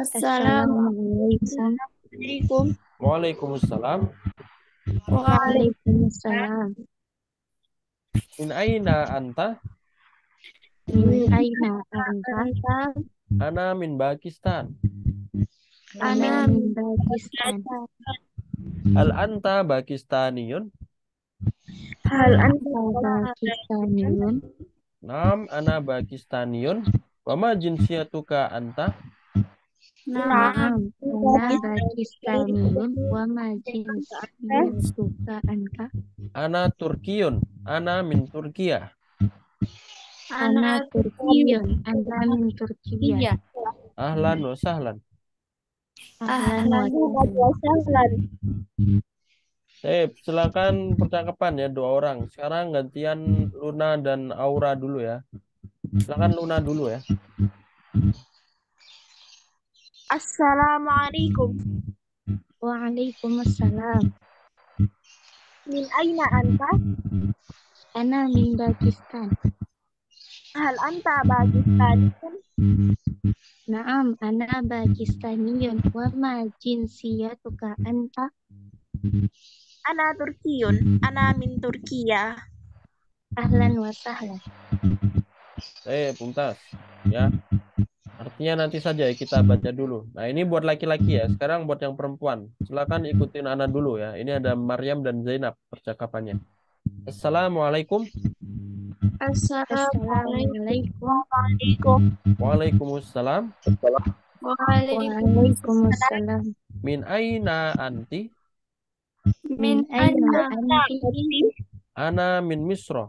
Assalamualaikum. Assalamualaikum. Waalaikumsalam. Waalaikumsalam. Min aina anta? Min aina anta? Ana min Pakistan. Ana min Pakistan. Hal anta Pakistaniyun? Hal anta Pakistaniyun? Naam, ana Pakistaniyun. Wa ma jinsiyatuka anta? Ana anta? Ana Turkiyun. Ana min Turkiya. Ana Turkiyun. Ana min Turkiya. Ahlan wa sahlan. Ahlan wa sahlan. Eh, silakan percakapan ya dua orang. Sekarang gantian Luna dan Aura dulu ya. Silakan Luna dulu ya. Assalamualaikum. Waalaikumsalam. Min aina anta? Ana min Pakistan. Hal anta Pakistaniyun? Naam, ana Pakistaniyun. Wa ma jinsiyatuka anta? Ana Turkiyun. Ana min Turkiya. Ahlan wa sahlan. Eh, puntas. Ya. Artinya nanti saja ya kita baca dulu. Nah, ini buat laki-laki ya. Sekarang buat yang perempuan. Silakan ikutin Ana dulu ya. Ini ada Maryam dan Zainab percakapannya. Assalamualaikum. Assalamualaikum. Waalaikumsalam. Waalaikumsalam. Min aina anti? Min aina anti? Ana min Misra.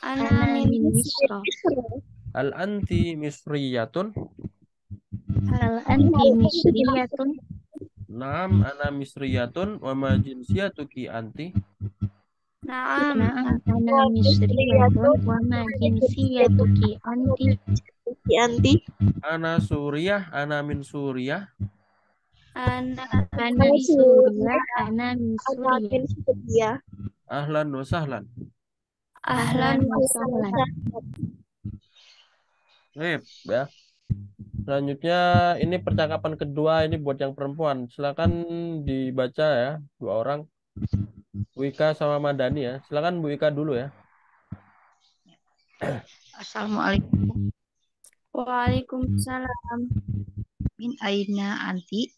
Ana min Misra. Al anti misriyatun? Hal anti misriyatun? Naam, ana misriyatun. Wa ma jinsiyatuki anti? Naam. Ana misriyatun. Wa ma jinsiyatuki anti? Ki anti? Ana Suriah, ana min Suriah. Ana Ana Suriah, ana min Ana Suriah. min Turkiya. Ahlan wa sahlan. Ahlan wa sahlan. Sip, ya. Selanjutnya ini percakapan kedua ini buat yang perempuan. Silakan dibaca ya dua orang. Bu Ika sama Madani ya. Silakan Bu Ika dulu ya. Assalamualaikum. Waalaikumsalam. Min aina anti?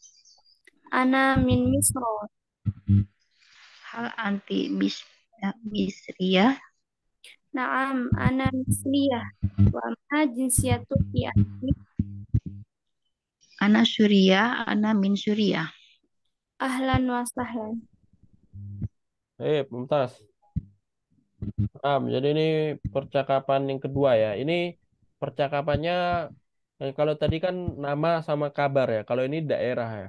Ana min Misro. Hal anti bis ya, Misriyah? Naam, ana misliyah. Wa ma jinsiyatuki anti? Ana Suriah, ana min Suriah. Ahlan wa sahlan. Eh, Mumtaz. Ah, jadi ini percakapan yang kedua ya. Ini percakapannya eh, kalau tadi kan nama sama kabar ya. Kalau ini daerah ya.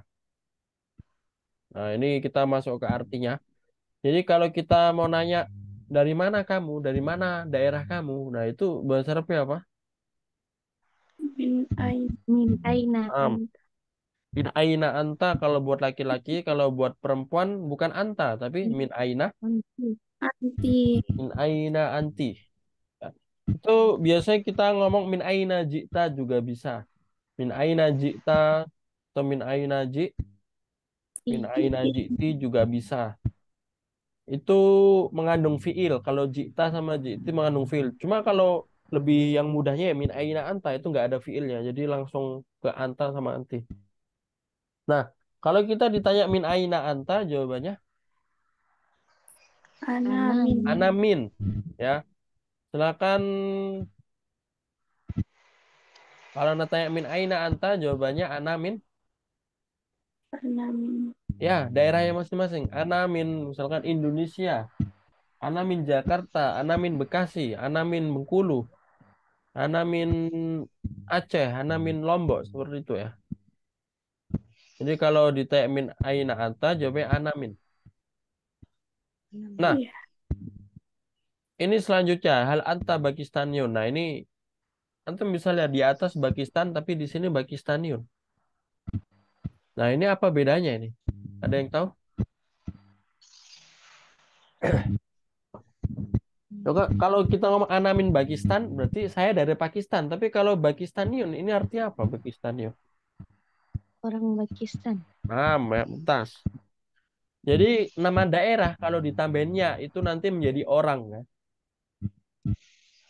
Nah, ini kita masuk ke artinya. Jadi kalau kita mau nanya dari mana kamu, dari mana daerah kamu, nah itu bahasa Arabnya apa? Min ain. Min aina Am. anta? Min aina anta kalau buat laki-laki, kalau buat perempuan bukan anta, tapi min aina, Anti. Min aina anti. Itu biasanya kita ngomong min aina jita juga bisa. Min aina jita atau min aina ji, min aina jiti juga bisa. Itu mengandung fiil. Kalau jita sama jiti mengandung fiil. Cuma kalau lebih yang mudahnya ya min aina anta itu nggak ada fiilnya. Jadi langsung ke anta sama anti. Nah, kalau kita ditanya min aina anta jawabannya Ana Ana min. ana min ya. Silakan kalau natanya min aina anta jawabannya ana min Ana min. Ya daerahnya masing-masing. Ana min misalkan Indonesia. Ana min Jakarta, ana min Bekasi, ana min Bengkulu, ana min Aceh, ana min Lombok seperti itu ya. Jadi kalau ditanya min aina anta jawabnya ana min. Nah, Iya. ini selanjutnya hal anta Pakistaniun. Nah, ini antum bisa lihat di atas Pakistan tapi di sini Pakistaniun. Nah, ini apa bedanya ini? Ada yang tahu? (clears throat) Kak, kalau kita ngomong Anamin Pakistan, berarti saya dari Pakistan. Tapi kalau Pakistaniun, ini artinya apa Pakistaniun? Orang Pakistan. Nah, mentas. Jadi nama daerah kalau ditambahinnya itu nanti menjadi orang. Ya.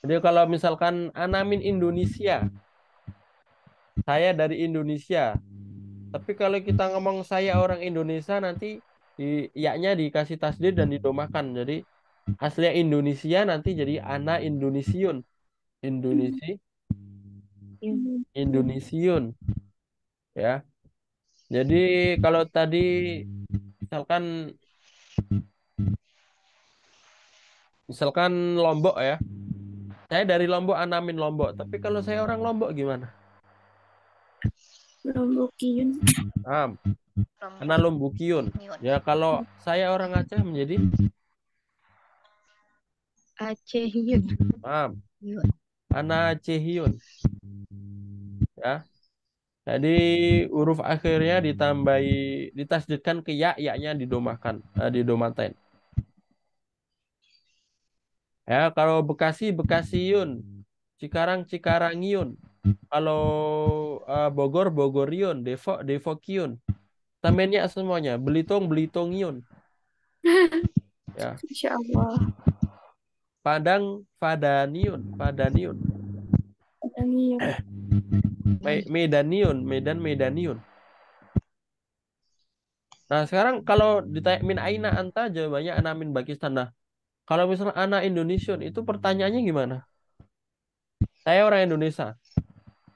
Jadi kalau misalkan Anamin Indonesia, saya dari Indonesia. Tapi kalau kita ngomong saya orang Indonesia nanti di yaknya dikasih tasdid dan didomakan. Jadi aslinya Indonesia nanti jadi ana Indonesiun. Indonesi Indonesiun. Ya. Jadi kalau tadi misalkan misalkan Lombok ya. Saya dari Lombok, Anamin Lombok. Tapi kalau saya orang Lombok gimana? Lombokiun. Ah, Ana Lombukiun. Ya kalau saya orang Aceh menjadi Acehiyun. ah, Yun. Ana Acehiun. Ya. Jadi huruf akhirnya ditambahi ditasdidkan ke ya, yaknya didomahkan, eh, didomatain. Ya, kalau Bekasi Bekasiyun, Cikarang Cikarangiun. Kalau eh, Bogor Bogoriun, Depok Depokiun. Tamennya semuanya, Belitung Belitungiun. (laughs) Ya, Insya Allah. Padang Padaniun, Padaniun. Amin. Me- Medaniun, Medan Medaniun. Nah, sekarang kalau ditanya min aina anta jawabannya ana min Pakistan. Nah, kalau misalnya ana Indonesian itu pertanyaannya gimana? Saya orang Indonesia.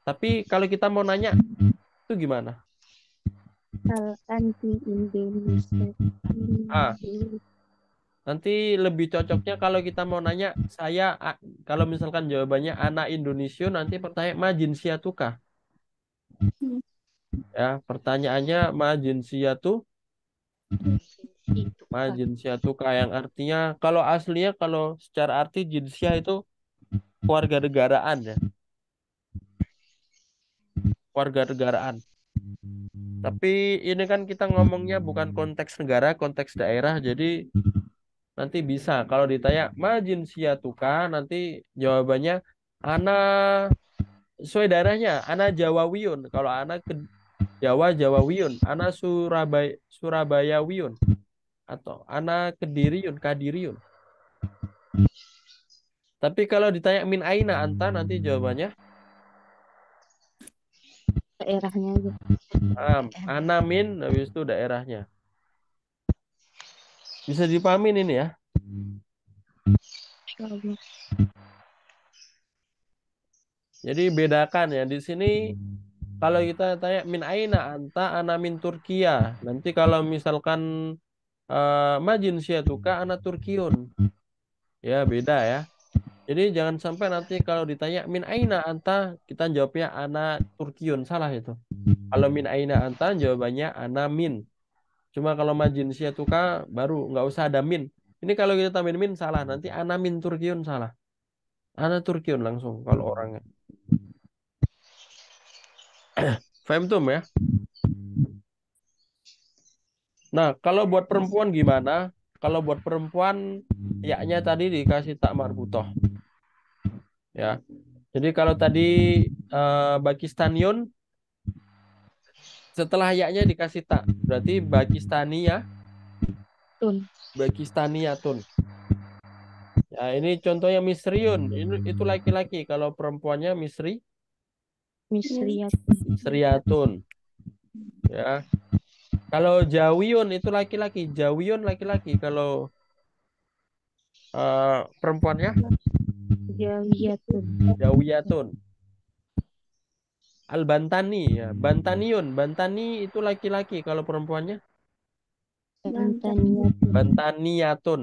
Tapi kalau kita mau nanya itu gimana? Anti Indonesia. Ah. Nanti lebih cocoknya kalau kita mau nanya saya kalau misalkan jawabannya anak Indonesia nanti pertanyaan ma jinsiyatuka. Ya, pertanyaannya ma jinsiyatu Itu ma Kak. jinsiyatuka yang artinya kalau aslinya kalau secara arti jinsiah itu keluarga negaraan ya. Keluarga negaraan. Tapi ini kan kita ngomongnya bukan konteks negara, konteks daerah. Jadi nanti bisa. Kalau ditanya majin siatuka nanti jawabannya ana sesuai daerahnya ana Jawawiyun. Kalau ana ke Jawa Jawawiyun. Ana Surabaya Surabayawiyun. Atau ana Kediriun Kadiriyun. Tapi kalau ditanya min aina anta? nanti jawabannya Daerahnya aja. am, ana min habis itu daerahnya bisa dipahamin ini ya. Jadi bedakan ya di sini kalau kita tanya min aina anta ana min Turkiya. Nanti kalau misalkan eh, majin syatuka ana Turkiyun. Ya beda ya. Jadi jangan sampai nanti kalau ditanya min aina anta kita jawabnya ana Turkiyun salah itu. Kalau min aina anta jawabannya ana min. Cuma kalau majin syatuka baru nggak usah ada min. Ini kalau kita tambahin min salah nanti ana min Turkiyun salah. Ana Turkiyun langsung kalau orangnya. (clears throat) Faham tuh ya? Nah, kalau buat perempuan gimana? Kalau buat perempuan, yaknya tadi dikasih tak marbutoh. Ya. Jadi kalau tadi eh, Pakistaniun, setelah yaknya dikasih tak, berarti Pakistania, Tun. Pakistaniatun. Ya, ini contohnya Misriun. Ini itu laki-laki. Kalau perempuannya Misri, Misriyat. Sriatun. Ya. Kalau Jawiun itu laki-laki, Jawiun laki-laki. Kalau eh, perempuannya Jawiyatun. Jawiyatun. Al-Bantani ya, Bantaniun. Bantani itu laki-laki. Kalau perempuannya Bantaniyatun. Bantaniyatun.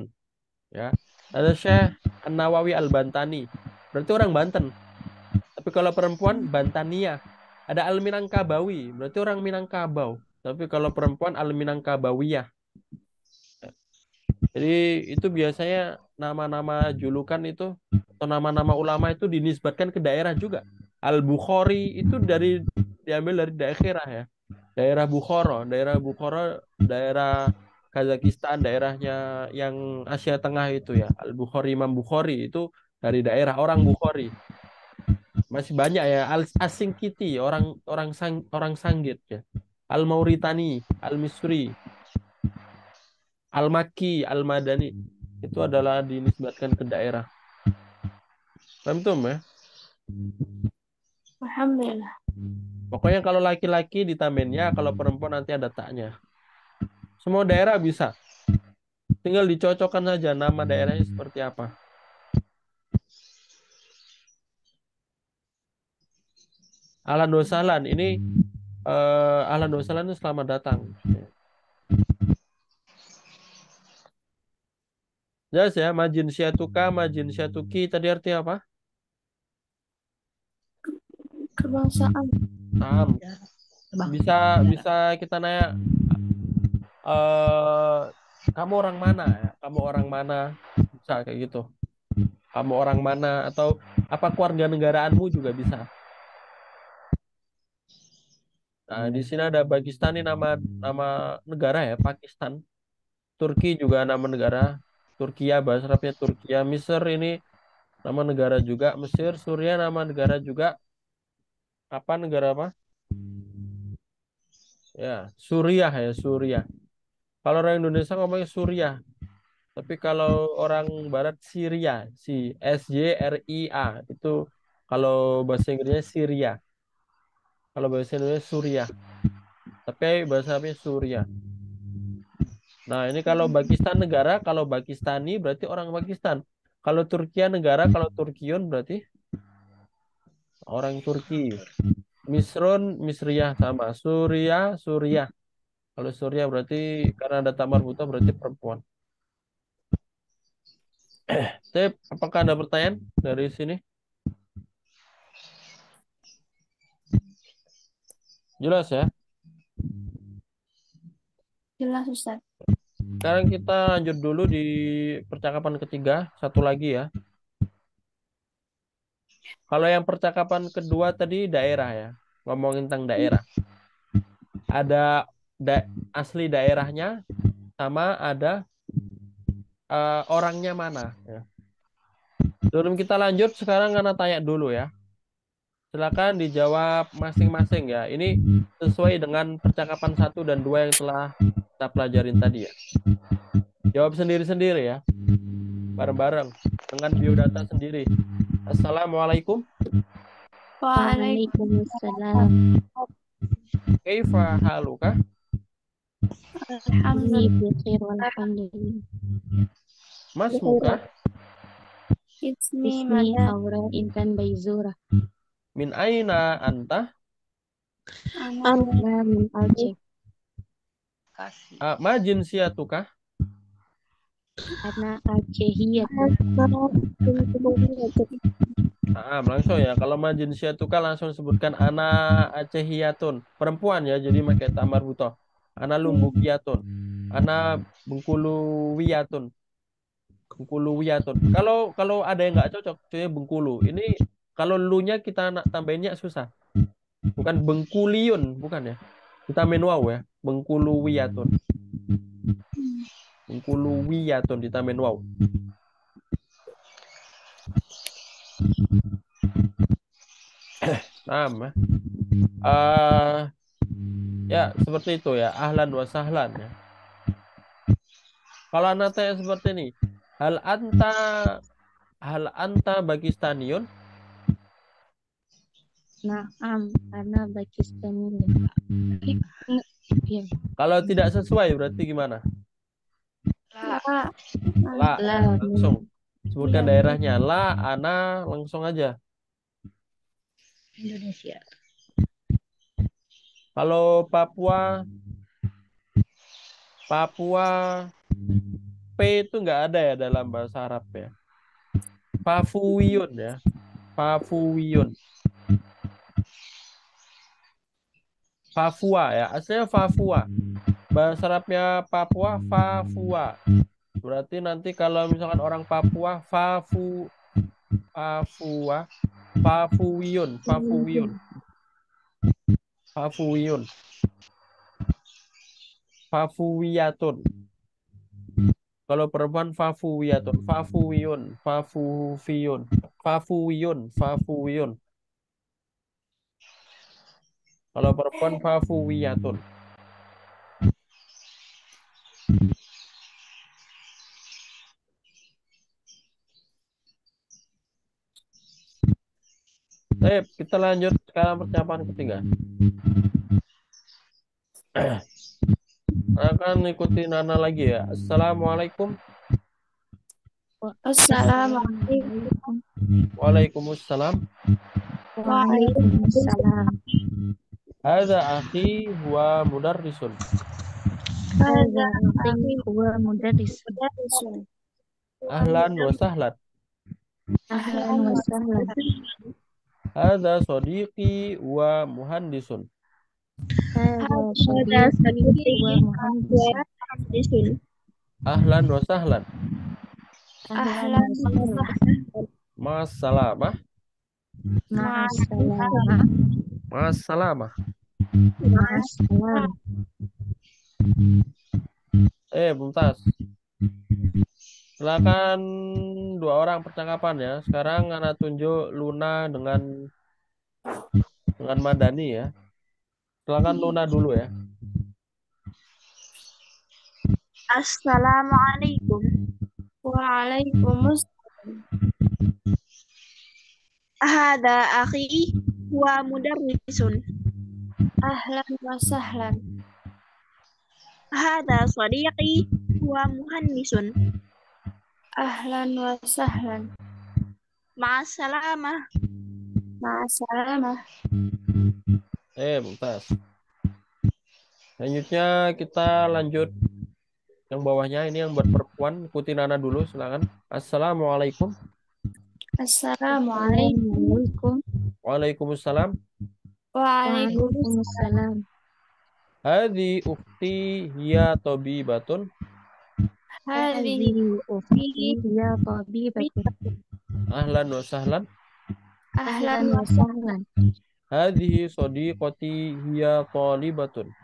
Ya. Ada Syekh An-Nawawi Al-Bantani. Berarti orang Banten. Tapi kalau perempuan Bantania. Ada Al-Minangkabawi, berarti orang Minangkabau. Tapi kalau perempuan Al-Minangkabawiyah. Jadi itu biasanya nama-nama julukan itu atau nama-nama ulama itu dinisbatkan ke daerah juga. Al-Bukhari itu dari diambil dari daerah ya. Daerah Bukhara, daerah Bukhara, daerah Kazakhstan, daerahnya yang Asia Tengah itu ya. Al-Bukhari, Imam Bukhari itu dari daerah orang Bukhari. Masih banyak ya Al Asingkiti, orang orang sang, orang Sanggit ya. Al Mauritani, Al Misri, Al Makki, Al Madani itu adalah dinisbatkan ke daerah. Paham tuh ya? Alhamdulillah. Pokoknya kalau laki-laki ditamennya, kalau perempuan nanti ada taknya. Semua daerah bisa. Tinggal dicocokkan saja nama daerahnya seperti apa. Ahlan wa sahlan. Ini eh ahlan wa sahlan itu selamat datang. Jelas ya, majin syatuka, majin syatuki tadi artinya apa? Kebangsaan. Paham. Bisa bisa kita nanya eh kamu orang mana ya? Kamu orang mana? Bisa kayak gitu. Kamu orang mana atau apa keluarga negaraanmu juga bisa. Nah, di sini ada Pakistan ini nama nama negara ya, Pakistan. Turki juga nama negara. Turkiya bahasa Arabnya Turkiya. Mesir ini nama negara juga. Mesir, Suria nama negara juga. Apa negara apa? Ya, Suriah ya, Suriah. Kalau orang Indonesia ngomongnya Suriah. Tapi kalau orang barat Syria, si S Y R I A itu kalau bahasa Inggrisnya Syria. Kalau bahasa Indonesia Suriah. Tapi bahasa Arabnya Suriah. Nah, ini kalau Pakistan negara, kalau Pakistani berarti orang Pakistan. Kalau Turkiya negara, kalau Turkiyun berarti orang Turki. Misrun, Misriyah sama. Suriah, Suriah. Kalau Suriah berarti karena ada tamar buta berarti perempuan. (clears throat) Tip, apakah ada pertanyaan dari sini? Jelas ya? Jelas Ustaz. Sekarang kita lanjut dulu di percakapan ketiga, satu lagi ya. Kalau yang percakapan kedua tadi daerah ya, ngomongin tentang daerah. Ada da asli daerahnya sama ada uh, orangnya mana. Ya. Sebelum kita lanjut, sekarang karena tanya dulu ya. Silakan dijawab masing-masing ya. Ini sesuai dengan percakapan satu dan dua yang telah kita pelajarin tadi ya. Jawab sendiri-sendiri ya. Bareng-bareng dengan biodata sendiri. Assalamualaikum. Waalaikumsalam. Kaifa haluka? Mas muka Ismi. Aura Intan Baizura. min aina anta? Ana min Aceh. Ah, ma jinsiyatuka? Ana Acehiyat. Ah, langsung ya. Kalau ma jinsiyatuka langsung sebutkan ana acehiyatun. Perempuan ya, jadi pakai tamar buto. Ana lumbukiyatun. Ana bengkuluwiyatun. Bengkuluwiyatun. Kalau kalau ada yang nggak cocok, cuy bengkulu. Ini kalau lu-nya kita nak tambahinnya susah. Bukan bengkuliun, bukan ya. Kita main waw ya. Bengkuluwiyatun. Bengkuluwiyatun ditambahin waw. (clears throat) Nah, eh ya seperti itu ya. Ahlan wa sahlan ya. Kalau anak tanya seperti ini, hal anta hal anta Pakistaniun? Naam, Ana Pakistani. Iya. Kalau tidak sesuai berarti gimana? La. La, La. langsung. Sebutkan daerahnya. La, ana, langsung aja. Indonesia. Kalau Papua, Papua, P itu nggak ada ya dalam bahasa Arab ya. Pafuwiyun ya. Pafuwiyun. Papua ya, aslinya Papua. Bahasa Arabnya Papua, Papua. Berarti nanti kalau misalkan orang Papua, Pafu, Papua, Pafuwiyun, Pafuwiyun. Pafuwiyun. Pafuwiyatun. Kalau perempuan fafuwiyatun, fafuwiyun, fafufiyun, fafuwiyun, fafuwiyun. Kalau perempuan fafuwiyatun. Baik, kita lanjut sekarang percakapan ketiga. Akan ikuti Nana lagi ya. Assalamualaikum. Assalamualaikum. Waalaikumsalam. Waalaikumsalam. Ada akhi huwa mudarrisun. Hadza akhi huwa mudarris. Ahlan wa sahlan. Ahlan wa sahlan. Ada sadiqi wa muhandisun. Hadza sadiqi wa muhandisun. Ahlan wa sahlan. Ahlan wa sahlan. Ma'assalamah. Ma'assalamah. Ma'assalamah. Ma'assalam. Eh, Mumtaz. Silakan dua orang percakapan ya. Sekarang Ana tunjuk Luna dengan dengan Madani ya. Silakan Luna dulu ya. Assalamualaikum. Waalaikumsalam. Hada akhi wa mudarrisun. Ahlan wa sahlan. Hada sadiqi wa muhandisun. Ahlan wa sahlan. Ma'assalamah. Ma'assalamah. Eh, Mumtaz. Selanjutnya kita lanjut yang bawahnya ini yang buat perempuan. Ikuti Nana dulu silakan. Assalamualaikum. Assalamualaikum. Waalaikumsalam. Waalaikumsalam. Hadi ukhti hiya tabibatun. Hadhihi Hadhihi ukhti ya tabibatun. Ahlan wa sahlan. Ahlan wa sahlan. Hadihi sadiqati hiya talibatun.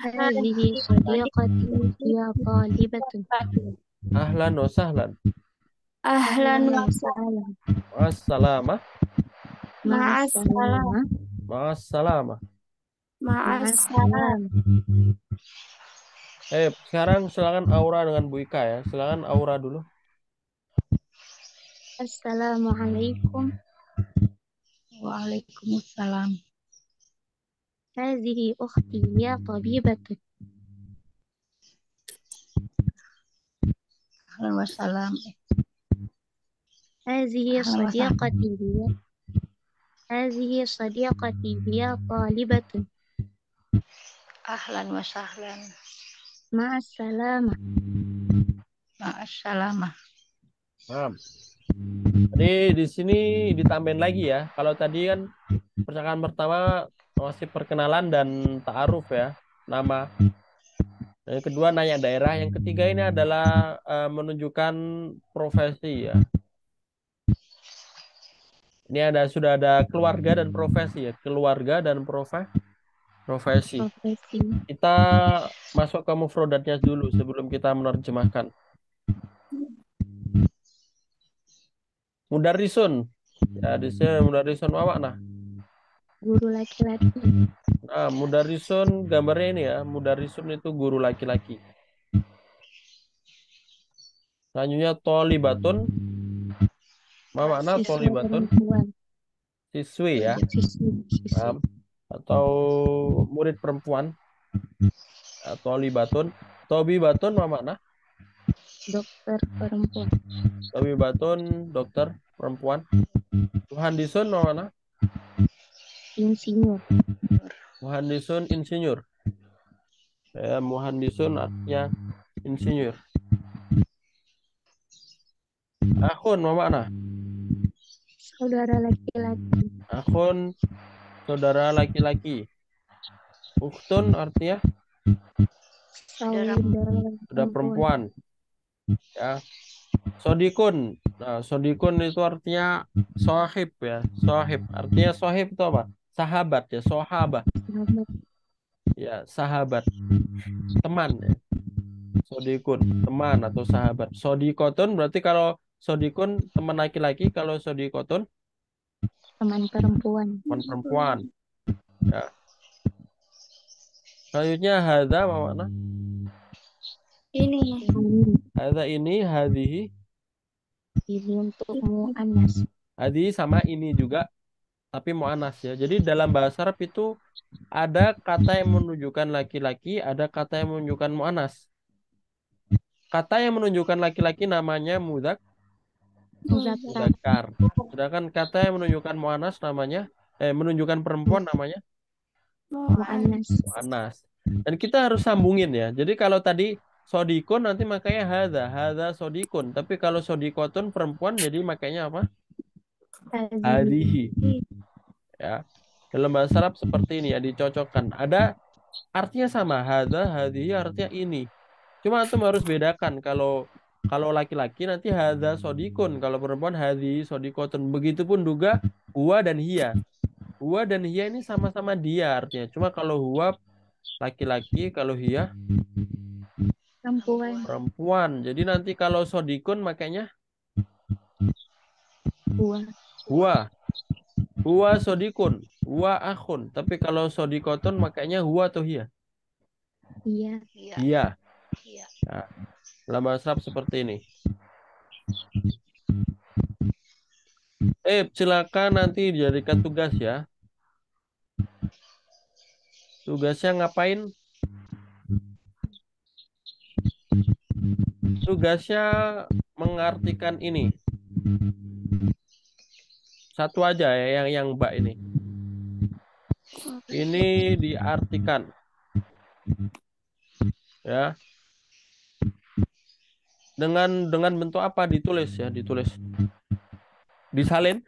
Hadhihi sadiqati ya talibatun. Ahlan wa sahlan. ahlan wa sahlan. Assalamah. Ma'assalam. Ma'assalam. Ma'assalam. Eh, sekarang silakan Aura dengan Bu Ika ya. Silakan Aura dulu. Assalamualaikum. Waalaikumsalam. Hadhihi ukhti ya tabibatun. Assalamualaikum. Hadhihi sadiqati ya هذه صديقتي هي طالبة أهلا Ahlan مع السلامة مع السلامة نعم Jadi di sini ditambahin lagi ya. Kalau tadi kan percakapan pertama masih perkenalan dan ta'aruf ya, nama. Yang kedua nanya daerah, yang ketiga ini adalah uh, menunjukkan profesi ya. Ini ada sudah ada keluarga dan profesi ya, keluarga dan profe profesi. profesi Kita masuk ke mufrodatnya dulu sebelum kita menerjemahkan. Mudarrisun. Ya, di sini mudarrisun apa makna? guru laki-laki Nah, mudarrisun gambarnya ini ya. Mudarrisun itu guru laki-laki. Selanjutnya tolibatun. Makna siswa tolibatun? Siswi ya. siswi siswi? Atau murid perempuan. Ya, Tolibatun. Tobibatun apa makna? dokter perempuan Tobibatun dokter perempuan. Muhandisun apa makna? insinyur Muhandisun insinyur. Ya, muhandisun artinya insinyur. Akhun apa makna? Saudara laki-laki Akhun saudara laki-laki. Ukhtun artinya saudara saudara perempuan. Ya. Sodikun. Nah, sodikun itu artinya sohib ya. Sohib. Artinya sohib itu apa? Sahabat ya. Sohabah. sahabat Ya, sahabat. Teman ya. Sodikun, teman atau sahabat. Sodikotun berarti kalau sodikun teman laki-laki, kalau sodikotun Teman perempuan. teman perempuan. Ya. Selanjutnya hadza apa makna? Ini. Hadza ini, hadhihi, ini untuk mu'annas. hadhihi sama ini juga tapi mu'anas ya. Jadi dalam bahasa Arab itu ada kata yang menunjukkan laki-laki, ada kata yang menunjukkan mu'anas. Kata yang menunjukkan laki-laki namanya mudak, Muzakkar. mudakar. Sedangkan kata yang menunjukkan mu'anas namanya eh menunjukkan perempuan namanya Mu'annas. mu'anas. Dan kita harus sambungin ya. Jadi kalau tadi sodikun nanti makanya hadza, hadza sodikun. Tapi kalau sodikotun perempuan jadi makanya apa? Hadihi. Ya. Dalam bahasa Arab seperti ini ya dicocokkan. Ada artinya sama, hadza, hadihi artinya ini. Cuma antum harus bedakan kalau kalau laki-laki nanti hadza sodikun, kalau perempuan hadi sodikotun. Begitupun juga huwa dan hiya. Huwa dan hiya ini sama-sama dia artinya. Cuma kalau huwa laki-laki, kalau hiya Perempuan. perempuan. Jadi nanti kalau sodikun makanya Huwa. huwa. Huwa sodikun, huwa akhun. Tapi kalau sodikotun makanya huwa atau hiya? Iya. Iya. Iya. Iya. Nah, dalam bahasa Arab seperti ini. Eh, silakan nanti dijadikan tugas ya. Tugasnya ngapain? Tugasnya mengartikan ini. Satu aja ya yang yang Mbak ini. Ini diartikan. Ya. Dengan dengan bentuk apa ditulis ya, ditulis. Disalin.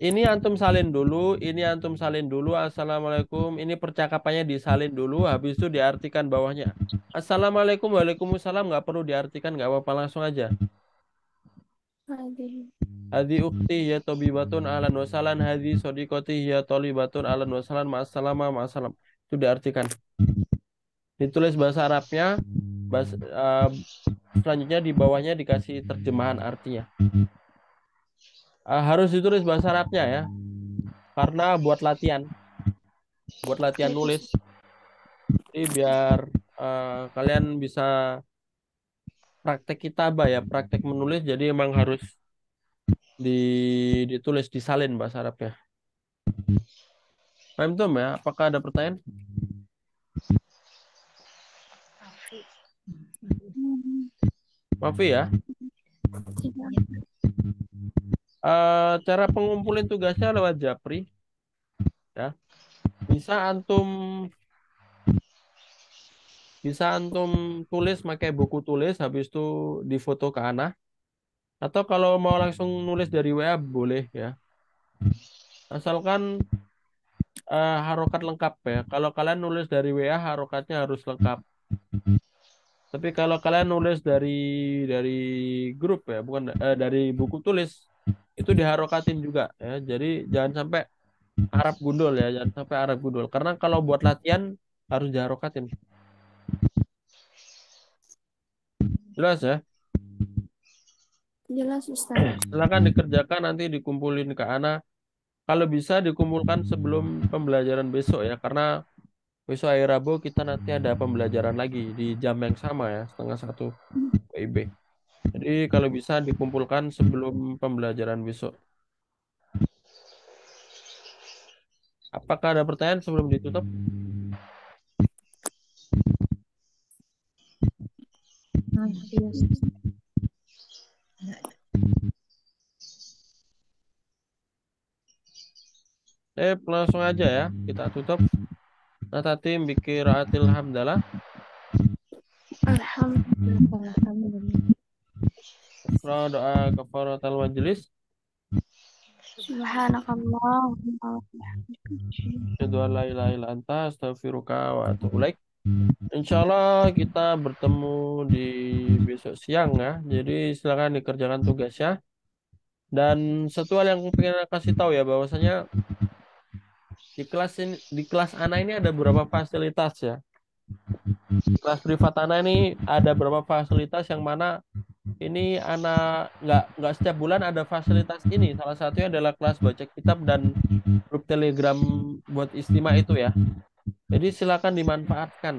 Ini antum salin dulu, ini antum salin dulu. Assalamualaikum. Ini percakapannya disalin dulu, habis itu diartikan bawahnya. Assalamualaikum, waalaikumsalam. Nggak perlu diartikan, nggak apa-apa langsung aja. Hadi ukti ya tobibatun alan wasalan hadi sodikoti ya tolibatun alan wasalan ma'assalama ma'assalam. Itu diartikan. Ditulis bahasa Arabnya, bahasa, eh, selanjutnya di bawahnya dikasih terjemahan artinya. Eh, harus ditulis bahasa Arabnya ya. Karena buat latihan. Buat latihan nulis. Jadi biar eh, kalian bisa praktek kitabah ya, praktek menulis jadi emang harus di ditulis disalin bahasa Arabnya. Tuh ya? Apakah ada pertanyaan? Maaf ya. Eh, cara pengumpulin tugasnya lewat Japri. Ya. Bisa antum bisa antum tulis pakai buku tulis habis itu difoto ke Ana. Atau kalau mau langsung nulis dari WA boleh ya. Asalkan eh, harokat lengkap ya. Kalau kalian nulis dari WA harokatnya harus lengkap. Tapi kalau kalian nulis dari dari grup ya, bukan eh, dari buku tulis itu diharokatin juga ya. Jadi jangan sampai Arab gundul ya, jangan sampai Arab gundul. Karena kalau buat latihan harus diharokatin. Jelas ya? Jelas Ustaz. Silakan dikerjakan nanti dikumpulin ke Ana. Kalau bisa dikumpulkan sebelum pembelajaran besok ya, karena besok hari Rabu kita nanti ada pembelajaran lagi di jam yang sama ya, setengah satu WIB. Jadi kalau bisa dikumpulkan sebelum pembelajaran besok. Apakah ada pertanyaan sebelum ditutup? Eh, langsung aja ya, kita tutup. Tadi bikin raatil hamdalah. Alhamdulillah. Alhamdulillah. Doa kafaratul majelis. Subhanakallah. Asyhadu la ilaha anta astaghfiruka wa atubu ilaik. Insyaallah kita bertemu di besok siang ya. Jadi silakan dikerjakan tugasnya. Dan satu hal yang pengen kasih tahu ya bahwasanya di kelas ini di kelas anak ini ada beberapa fasilitas ya. kelas privatana ini ada beberapa fasilitas yang mana ini anak nggak nggak setiap bulan ada fasilitas ini. Salah satunya adalah kelas baca kitab dan grup telegram buat istimewa itu ya. Jadi silakan dimanfaatkan.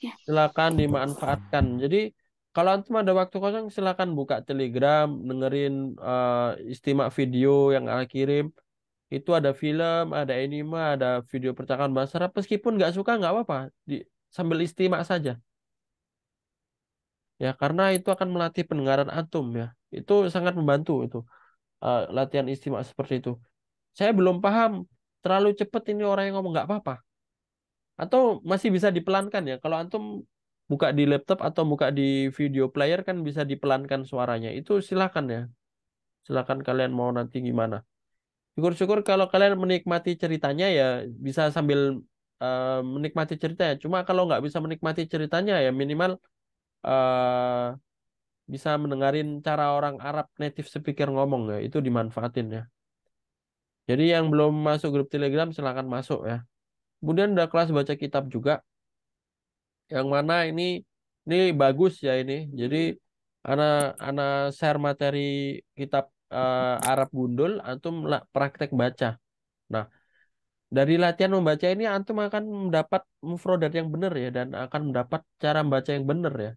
Ya. Silakan dimanfaatkan. Jadi kalau antum ada waktu kosong silakan buka telegram, dengerin uh, istimewa video yang saya kirim. Itu ada film, ada anime, ada video percakapan bahasa Arab. Meskipun nggak suka nggak apa-apa, sambil istimewa saja. Ya, karena itu akan melatih pendengaran antum ya. Itu sangat membantu itu uh, latihan istimewa seperti itu. Saya belum paham terlalu cepat ini orang yang ngomong nggak apa-apa. Atau masih bisa dipelankan ya. Kalau antum buka di laptop atau buka di video player kan bisa dipelankan suaranya. Itu silakan ya. Silakan kalian mau nanti gimana. Syukur-syukur kalau kalian menikmati ceritanya ya bisa sambil uh, menikmati ceritanya. Cuma kalau nggak bisa menikmati ceritanya ya minimal uh, bisa mendengarin cara orang Arab native speaker ngomong ya. Itu dimanfaatin ya. Jadi yang belum masuk grup Telegram silahkan masuk ya. Kemudian ada kelas baca kitab juga. Yang mana ini ini bagus ya ini. Jadi anak anak share materi kitab uh, Arab gundul antum praktek baca. Nah, dari latihan membaca ini antum akan mendapat mufrodat yang benar ya dan akan mendapat cara membaca yang benar ya.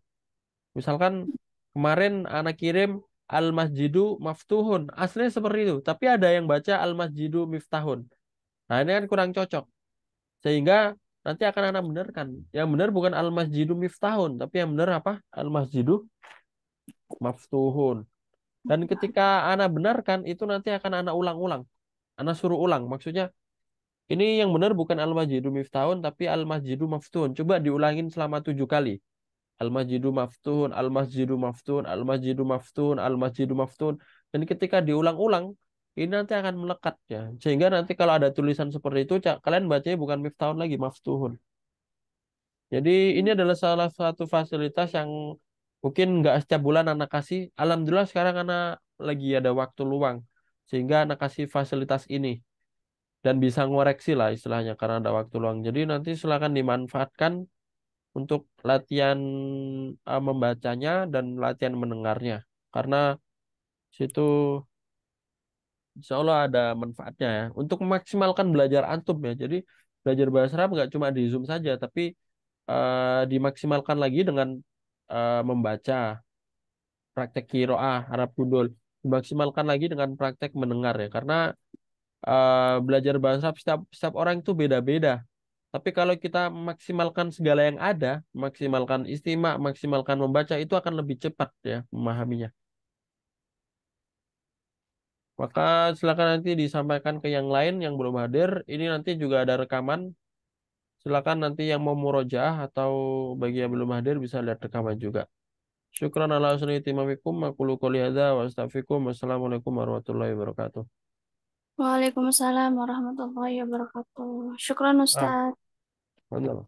Misalkan kemarin anak kirim al masjidu maftuhun, aslinya seperti itu, tapi ada yang baca al masjidu miftahun. Nah, ini kan kurang cocok. Sehingga nanti akan anak benarkan. Yang benar bukan al masjidu miftahun, tapi yang benar apa? Al masjidu maftuhun. Dan ketika anak benarkan, itu nanti akan anak ulang-ulang. Anak suruh ulang. Maksudnya, ini yang benar bukan al-masjidu miftahun, tapi al-masjidu maftuhun. Coba diulangin selama tujuh kali. Al-masjidu maftuhun, al-masjidu maftuhun, al-masjidu maftuhun, al-masjidu maftuhun. Dan ketika diulang-ulang, ini nanti akan melekat ya. Sehingga nanti kalau ada tulisan seperti itu, kalian bacanya bukan miftahun lagi, maftuhun. Jadi ini adalah salah satu fasilitas yang mungkin nggak setiap bulan anak kasih. Alhamdulillah sekarang anak lagi ada waktu luang sehingga anak kasih fasilitas ini. Dan bisa ngoreksi lah istilahnya karena ada waktu luang. Jadi nanti silakan dimanfaatkan untuk latihan uh, membacanya dan latihan mendengarnya. Karena situ Insya Allah ada manfaatnya ya. Untuk memaksimalkan belajar antum ya. Jadi belajar bahasa Arab nggak cuma di Zoom saja tapi uh, dimaksimalkan lagi dengan uh, membaca praktek kiroah Arab Gundul dimaksimalkan lagi dengan praktek mendengar ya karena uh, belajar bahasa setiap setiap orang itu beda-beda. Tapi kalau kita maksimalkan segala yang ada maksimalkan istimak maksimalkan membaca itu akan lebih cepat ya memahaminya. Maka silakan nanti disampaikan ke yang lain yang belum hadir. Ini nanti juga ada rekaman silakan nanti yang mau murojaah atau bagi yang belum hadir bisa lihat rekaman juga Syukran ala husni timamikum qoli hadza wa astaghfirukum. Wassalamualaikum warahmatullahi wabarakatuh. Waalaikumsalam warahmatullahi wabarakatuh. Syukran Ustaz. Ah,